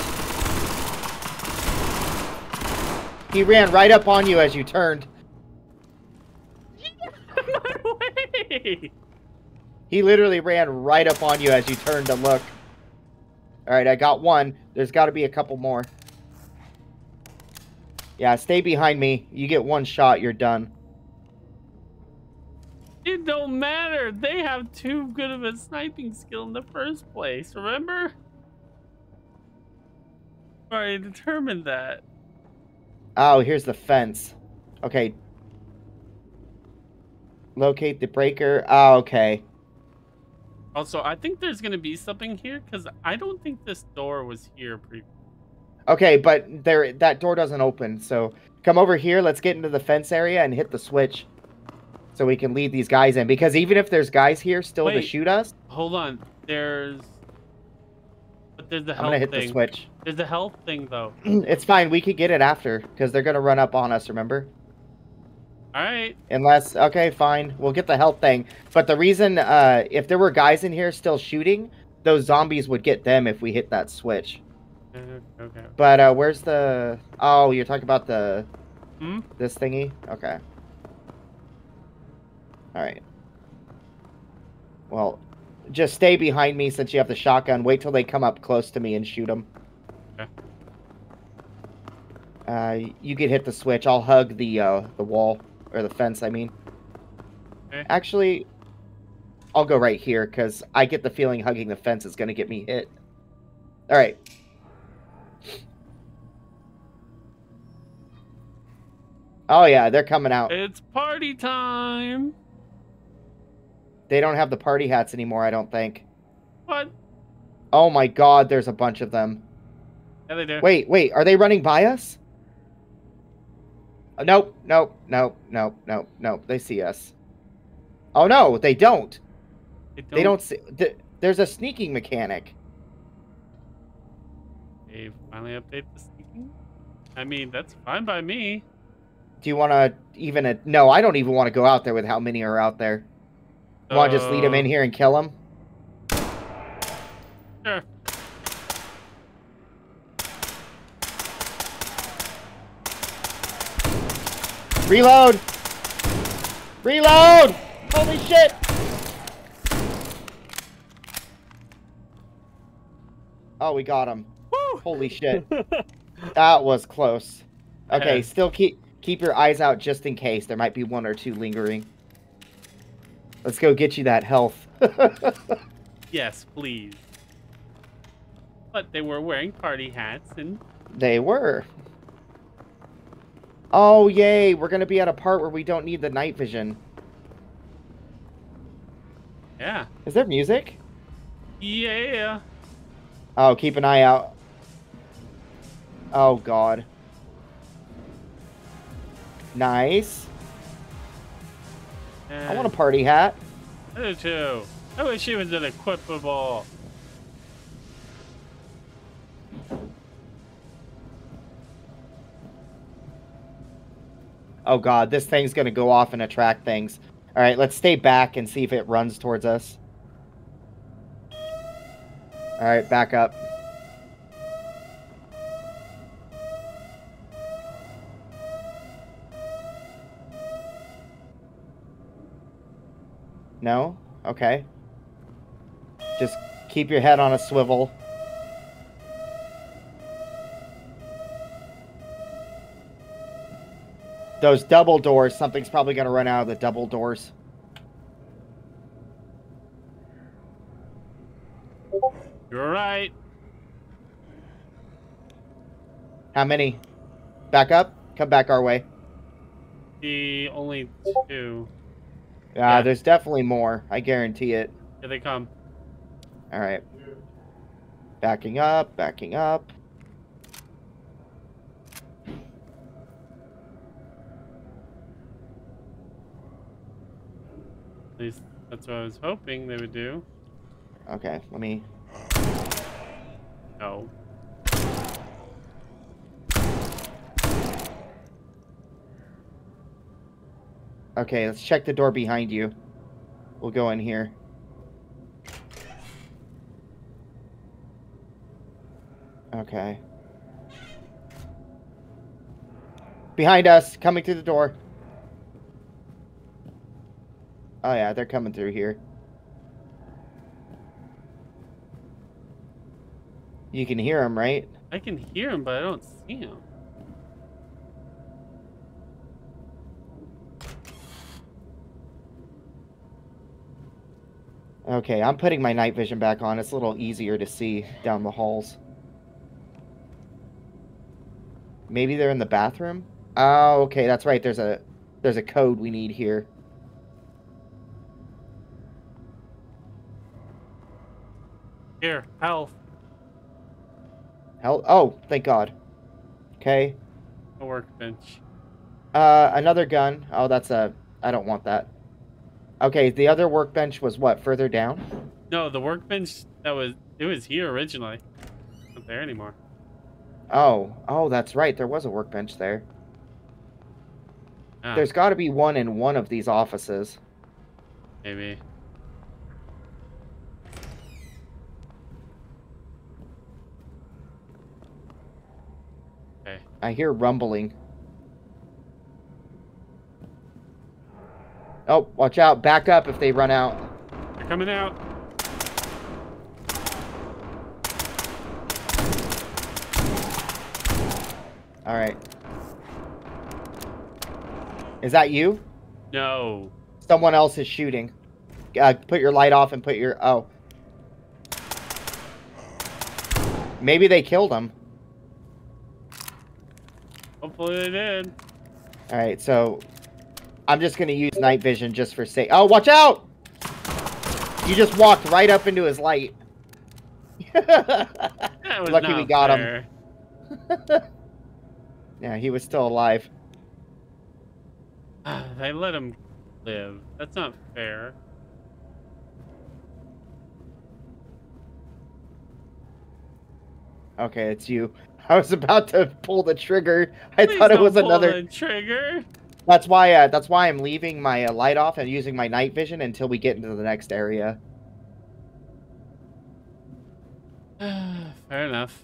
He ran right up on you as you turned. my way. He literally ran right up on you as you turned to look. Alright, I got one. There's got to be a couple more. Yeah, stay behind me. You get one shot, you're done. It don't matter. They have too good of a sniping skill in the first place. Remember? I determined that. Oh, here's the fence. Okay. Locate the breaker. Oh, okay. Also, I think there's gonna be something here because I don't think this door was here pre. Okay, but there that door doesn't open. So come over here. Let's get into the fence area and hit the switch, so we can lead these guys in. Because even if there's guys here still to shoot us, Hold on. There's. But there's the health I'm gonna hit thing. the switch. There's the health thing though. it's fine. We could get it after because they're gonna run up on us. Remember? All right. Unless okay, fine. We'll get the health thing. But the reason, uh, if there were guys in here still shooting, those zombies would get them if we hit that switch. Okay. But uh, where's the? Oh, you're talking about the Hmm? this thingy. Okay. All right. Well, just stay behind me since you have the shotgun. Wait till they come up close to me and shoot them. Okay. Uh, you can hit the switch. I'll hug the uh, the wall or the fence. I mean. Okay. Actually, I'll go right here because I get the feeling hugging the fence is going to get me hit. All right. Oh yeah, they're coming out. It's party time. They don't have the party hats anymore, I don't think. What? Oh my god, there's a bunch of them. Yeah, they do. Wait, wait, are they running by us? Uh, nope, nope, nope, nope, nope, nope. They see us. Oh no, they don't. They don't. They don't see. Th- there's a sneaking mechanic. They finally update the sneaking. I mean, that's fine by me. Do you want to even? A- no, I don't even want to go out there with how many are out there. Want to just lead them in Uh, here and kill them? Sure. Reload! Reload! Holy shit! Oh, we got him. Woo! Holy shit. That was close. Okay, still keep keep your eyes out just in case. There might be one or two lingering. Let's go get you that health. Yes, please. But they were wearing party hats and they were. Oh, yay. We're going to be at a part where we don't need the night vision. yeah. Is there music? Yeah. Oh, keep an eye out. Oh, God. Nice. I want a party hat. I do too. I wish he was an equipable. Oh, God. This thing's going to go off and attract things. All right, let's stay back and see if it runs towards us. All right, back up. No? Okay. Just keep your head on a swivel. Those double doors, something's probably going to run out of the double doors. You're right. How many? Back up? Come back our way. The only two. Uh, Yeah. There's definitely more. I guarantee it. Here they come. All right. Backing up, backing up. At least that's what I was hoping they would do. Okay, let me. No. Okay, let's check the door behind you. We'll go in here. Okay. Behind us, coming through the door. Oh yeah, they're coming through here. You can hear them, right? I can hear him, but I don't see him. Okay, I'm putting my night vision back on. It's a little easier to see down the halls. Maybe they're in the bathroom? Oh, okay, that's right. There's a there's a code we need here. Here, health. Hell, oh, thank God. Okay. A workbench. Uh, another gun. Oh, that's a. I don't want that. Okay, the other workbench was what? Further down? No, the workbench that was it was here originally. Not there anymore. Oh, oh, that's right. There was a workbench there. Ah, There's got to be one in one of these offices. maybe. Okay. I hear rumbling. Oh, watch out. Back up if they run out. They're coming out. All right. Is that you? No. Someone else is shooting. Uh, put your light off and put your... Oh. Maybe they killed him. Hopefully they did. All right, so I'm just going to use night vision just for sake. Oh, watch out! You just walked right up into his light. That was Lucky we got him. yeah, he was still alive. Ah, they let him live. That's not fair. Okay, it's you. I was about to pull the trigger. I Please thought it was pull another. the trigger. That's why. Uh, that's why I'm leaving my uh, light off and using my night vision until we get into the next area. fair enough.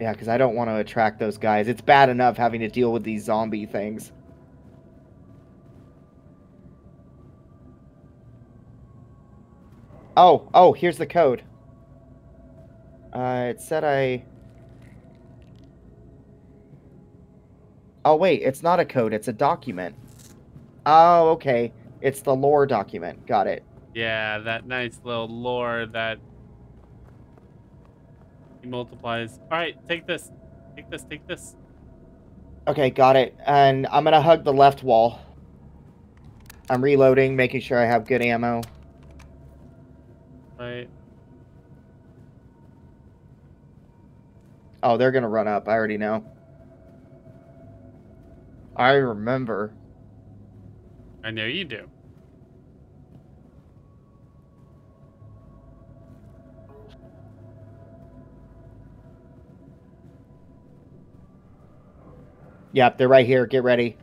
Yeah, because I don't want to attract those guys. It's bad enough having to deal with these zombie things. Oh, oh, here's the code. Uh, it said I. Oh, wait, it's not a code, it's a document. Oh, okay. It's the lore document. Got it. Yeah, that nice little lore that he multiplies. All right, take this. Take this. Take this. Okay, got it. And I'm gonna hug the left wall. I'm reloading, making sure I have good ammo. Right. Oh, they're gonna run up. I already know. I remember. I know you do. Yep, they're right here. Get ready.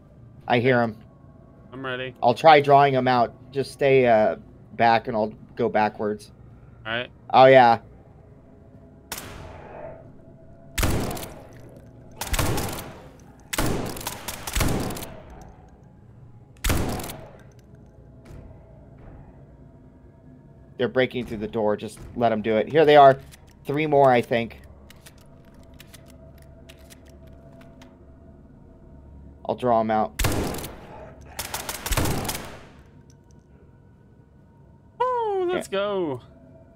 I hear them. I'm ready. I'll try drawing them out. Just stay uh, back, and I'll go backwards. All right. Oh yeah. They're breaking through the door. Just let them do it. Here they are. Three more, I think. I'll draw them out. Oh, let's go.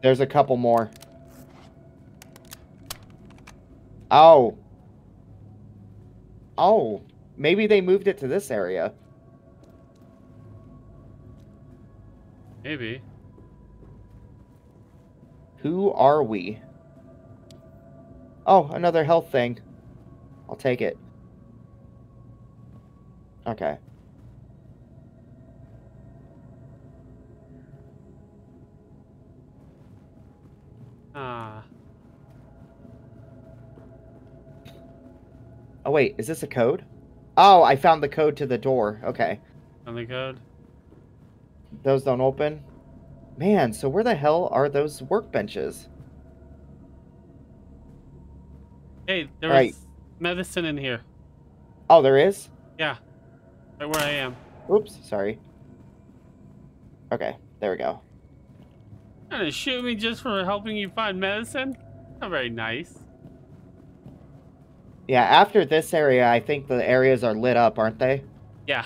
There's a couple more. Oh. Oh. Maybe they moved it to this area. Maybe. Who are we? Oh, another health thing. I'll take it. Okay. Ah. Oh, wait. Is this a code? Oh, I found the code to the door. Okay. On the code. Those don't open? Man, so where the hell are those workbenches? Hey, there was Right. medicine in here. Oh, there is? Yeah. Right where I am. Oops, sorry. Okay, there we go. Trying to shoot me just for helping you find medicine? Not very nice. Yeah, after this area, I think the areas are lit up, aren't they? Yeah.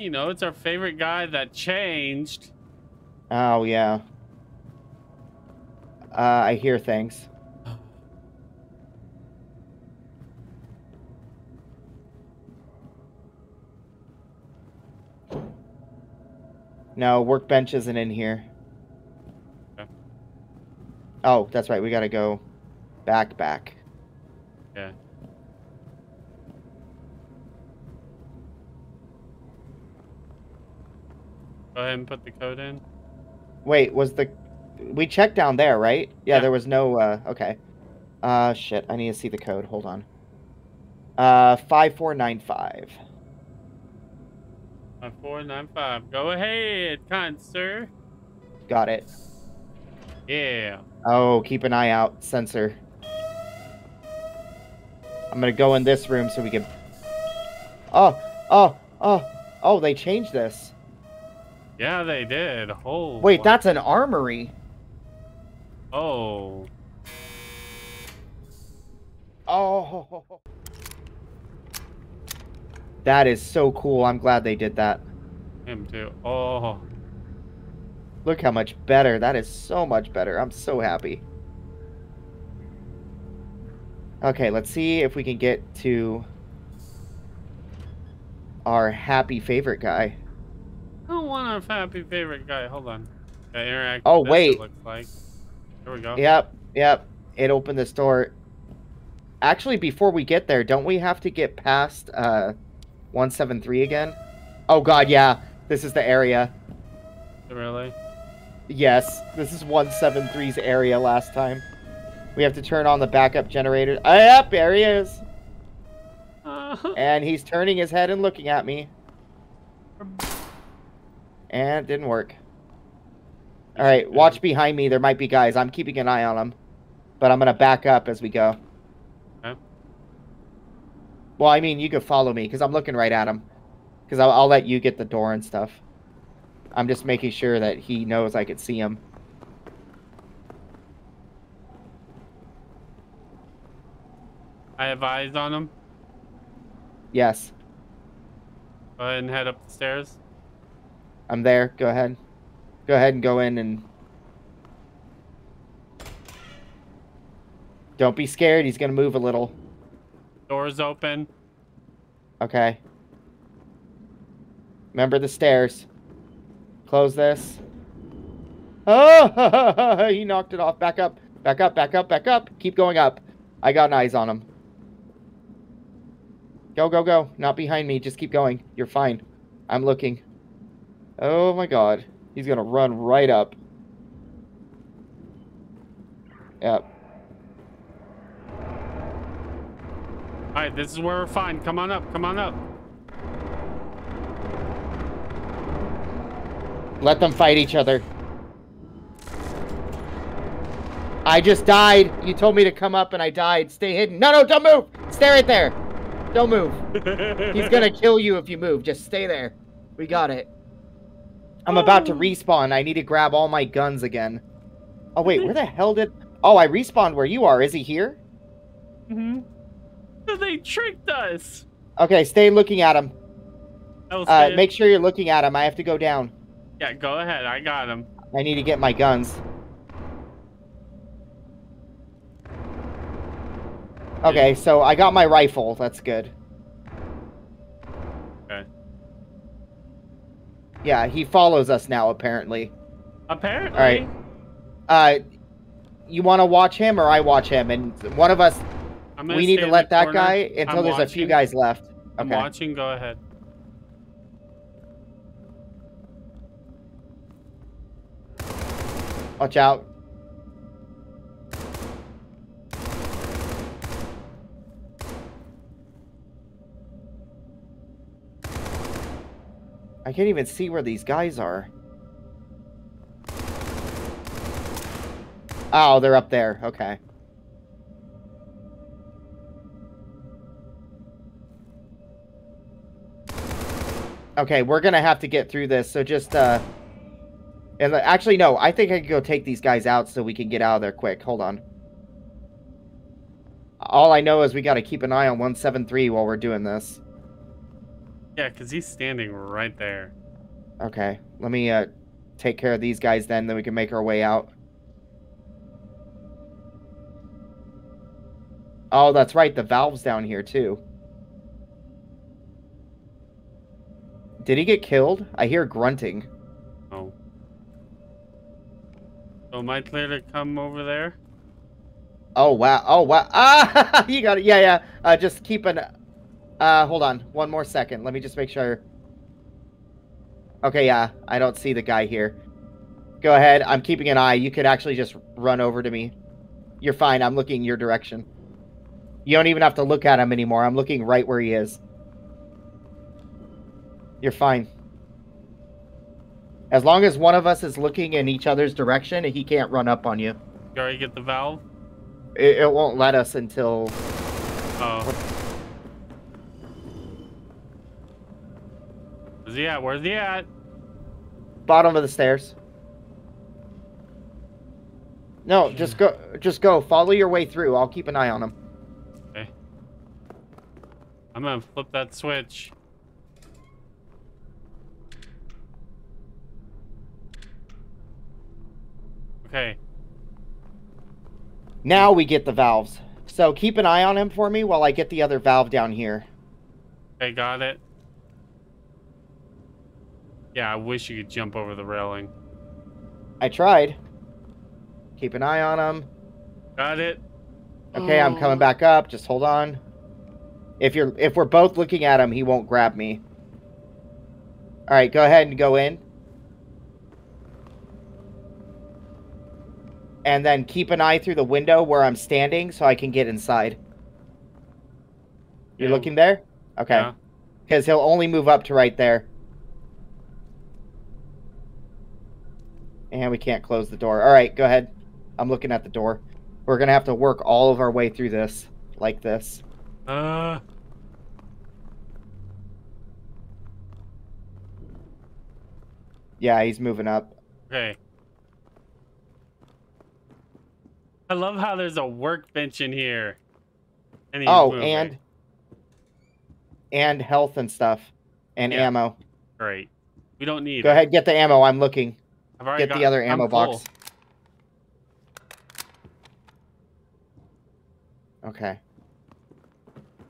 You know, it's our favorite guy that changed. Oh, yeah. Uh, I hear things. No, workbench isn't in here. Okay. Oh, that's right. We gotta go back, back. Yeah. Go ahead and put the code in. Wait, was the we checked down there, right? Yeah, Yeah. there was no uh okay. Uh shit, I need to see the code. Hold on. Uh 5495. Five four nine five. Go ahead, kind sir. Got it. Yeah. Oh, keep an eye out, sensor. I'm going to go in this room so we can Oh, oh, oh. Oh, they changed this. Yeah, they did. Oh. Wait, that's an armory. Oh. Oh. That is so cool. I'm glad they did that. Him too. Oh. Look how much better. That is so much better. I'm so happy. Okay, let's see if we can get to our happy favorite guy. I don't want our happy favorite guy. Hold on. Got interact Oh, wait. It looks like. There we go. Yep, yep. It opened this door. Actually, before we get there, don't we have to get past uh 173 again? Oh god, yeah. This is the area. Really? Yes, this is 173's area last time. We have to turn on the backup generator. Ah, yep, there he is. Uh, And he's turning his head and looking at me. And it didn't work. Alright, watch behind me. There might be guys. I'm keeping an eye on them. But I'm going to back up as we go. Okay. Well, I mean, you could follow me because I'm looking right at him. Because I'll, I'll let you get the door and stuff. I'm just making sure that he knows I could see him. I have eyes on him. Yes, Go ahead and head up the stairs. I'm there. Go ahead. Go ahead and go in and. Don't be scared. He's going to move a little. Doors open. Okay. Remember the stairs. Close this. Oh, he knocked it off. Back up. Back up, back up, back up. Keep going up. I got eyes on him. Go, go, go. Not behind me. Just keep going. You're fine. I'm looking. Oh my god. He's gonna run right up. Yep. All right, this is where we're fine. Come on up. Come on up. Let them fight each other. I just died. You told me to come up and I died. Stay hidden. No, no, don't move. Stay right there. Don't move. He's gonna kill you if you move. Just stay there. We got it. I'm about to respawn. I need to grab all my guns again. Oh wait, where the hell did? Oh, I respawned where you are. Is he here? Mm-hmm. They tricked us. Okay, stay looking at him. Uh, make sure you're looking at him. I have to go down. Yeah, go ahead. I got him. I need to get my guns. Okay, so I got my rifle. That's good. Yeah, he follows us now, apparently. Apparently. All right. Uh, you want to watch him or I watch him? And one of us, I'm we need to let that corner. guy until I'm there's a few guys left. I'm Okay. watching. Go ahead. Watch out. I can't even see where these guys are. Oh, they're up there. Okay. Okay, we're going to have to get through this. So just, uh... And uh, actually, no. I think I can go take these guys out so we can get out of there quick. Hold on. All I know is we got to keep an eye on 173 while we're doing this. Yeah, because he's standing right there. Okay, let me uh, take care of these guys then, then we can make our way out. Oh, that's right, the valve's down here too. Did he get killed? I hear grunting. Oh. So am I clear to come over there? Oh wow! Oh wow! Ah, you got it. Yeah, yeah. Uh, just keep an. Uh, hold on. One more second. Let me just make sure. Okay, yeah. I don't see the guy here. Go ahead. I'm keeping an eye. You could actually just run over to me. You're fine. I'm looking your direction. You don't even have to look at him anymore. I'm looking right where he is. You're fine. As long as one of us is looking in each other's direction, he can't run up on you. You already get the valve? It, it won't let us until... Oh. Where's he at? Where's he at? Bottom of the stairs. No, hmm. just go. Just go. Follow your way through. I'll keep an eye on him. Okay. I'm gonna flip that switch. Okay. Now we get the valves. So keep an eye on him for me while I get the other valve down here. Okay, got it. Yeah, I wish you could jump over the railing. I tried. Keep an eye on him. Got it. Okay, I'm coming oh. back up. Just hold on. If you're if we're both looking at him, he won't grab me. All right, go ahead and go in. And then keep an eye through the window where I'm standing so I can get inside. You're Yeah. looking there? Okay. Yeah. Because he'll only move up to right there. And we can't close the door. All right, go ahead. I'm looking at the door. We're going to have to work all of our way through this like this. Uh. Yeah, he's moving up. Okay. I love how there's a workbench in here. And oh, moving. and and health and stuff and Yeah. ammo. great. We don't need. Go it. ahead, get the ammo. I'm looking. Get the got- other I'm ammo full. box. Okay.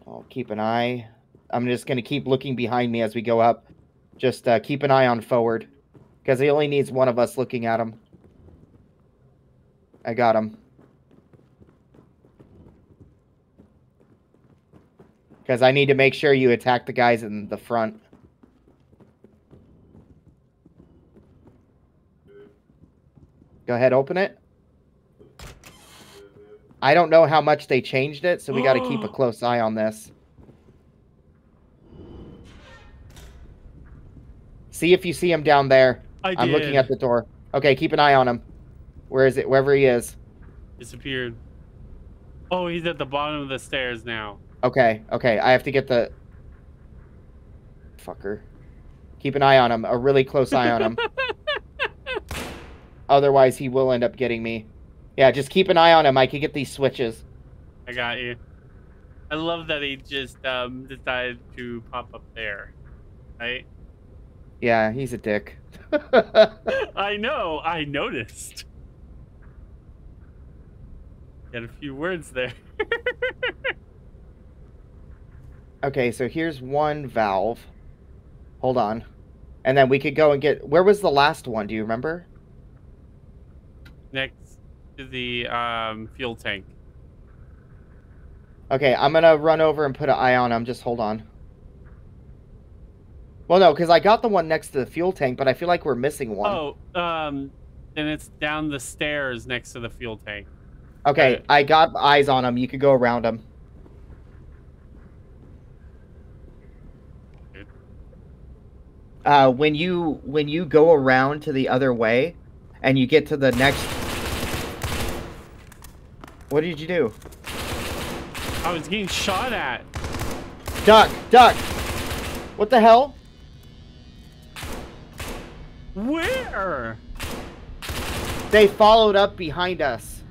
I'll keep an eye. I'm just going to keep looking behind me as we go up. Just uh, keep an eye on forward. Because he only needs one of us looking at him. I got him. Because I need to make sure you attack the guys in the front. Go ahead, open it. I don't know how much they changed it, so we got to keep a close eye on this. See if you see him down there. I I'm looking at the door. Okay, keep an eye on him. Where is it? Wherever he is. Disappeared. Oh, he's at the bottom of the stairs now. Okay, okay. I have to get the fucker. Keep an eye on him. A really close eye on him. Otherwise, he will end up getting me. Yeah, just keep an eye on him. I can get these switches. I got you. I love that he just um, decided to pop up there. Right? Yeah, he's a dick. I know. I noticed. Got a few words there. okay, so here's one valve. Hold on. And then we could go and get. Where was the last one? Do you remember? Next to the um, fuel tank. Okay, I'm gonna run over and put an eye on him. Just hold on. Well, no, because I got the one next to the fuel tank, but I feel like we're missing one. Oh, um, and it's down the stairs next to the fuel tank. okay, I got eyes on him. You could go around him. Uh, when you when you go around to the other way, and you get to the next. What did you do? I was getting shot at. Duck, duck. What the hell? Where? They followed up behind us.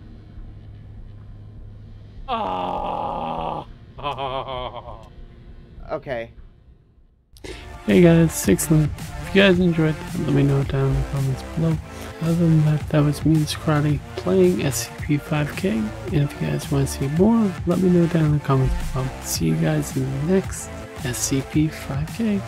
Oh. Okay. Hey guys, Six Link. If you guys enjoyed that, let me know down in the comments below. Other than that, that was me and Scrotty playing SCP-5K. And if you guys want to see more, let me know down in the comments below. See you guys in the next SCP-5K.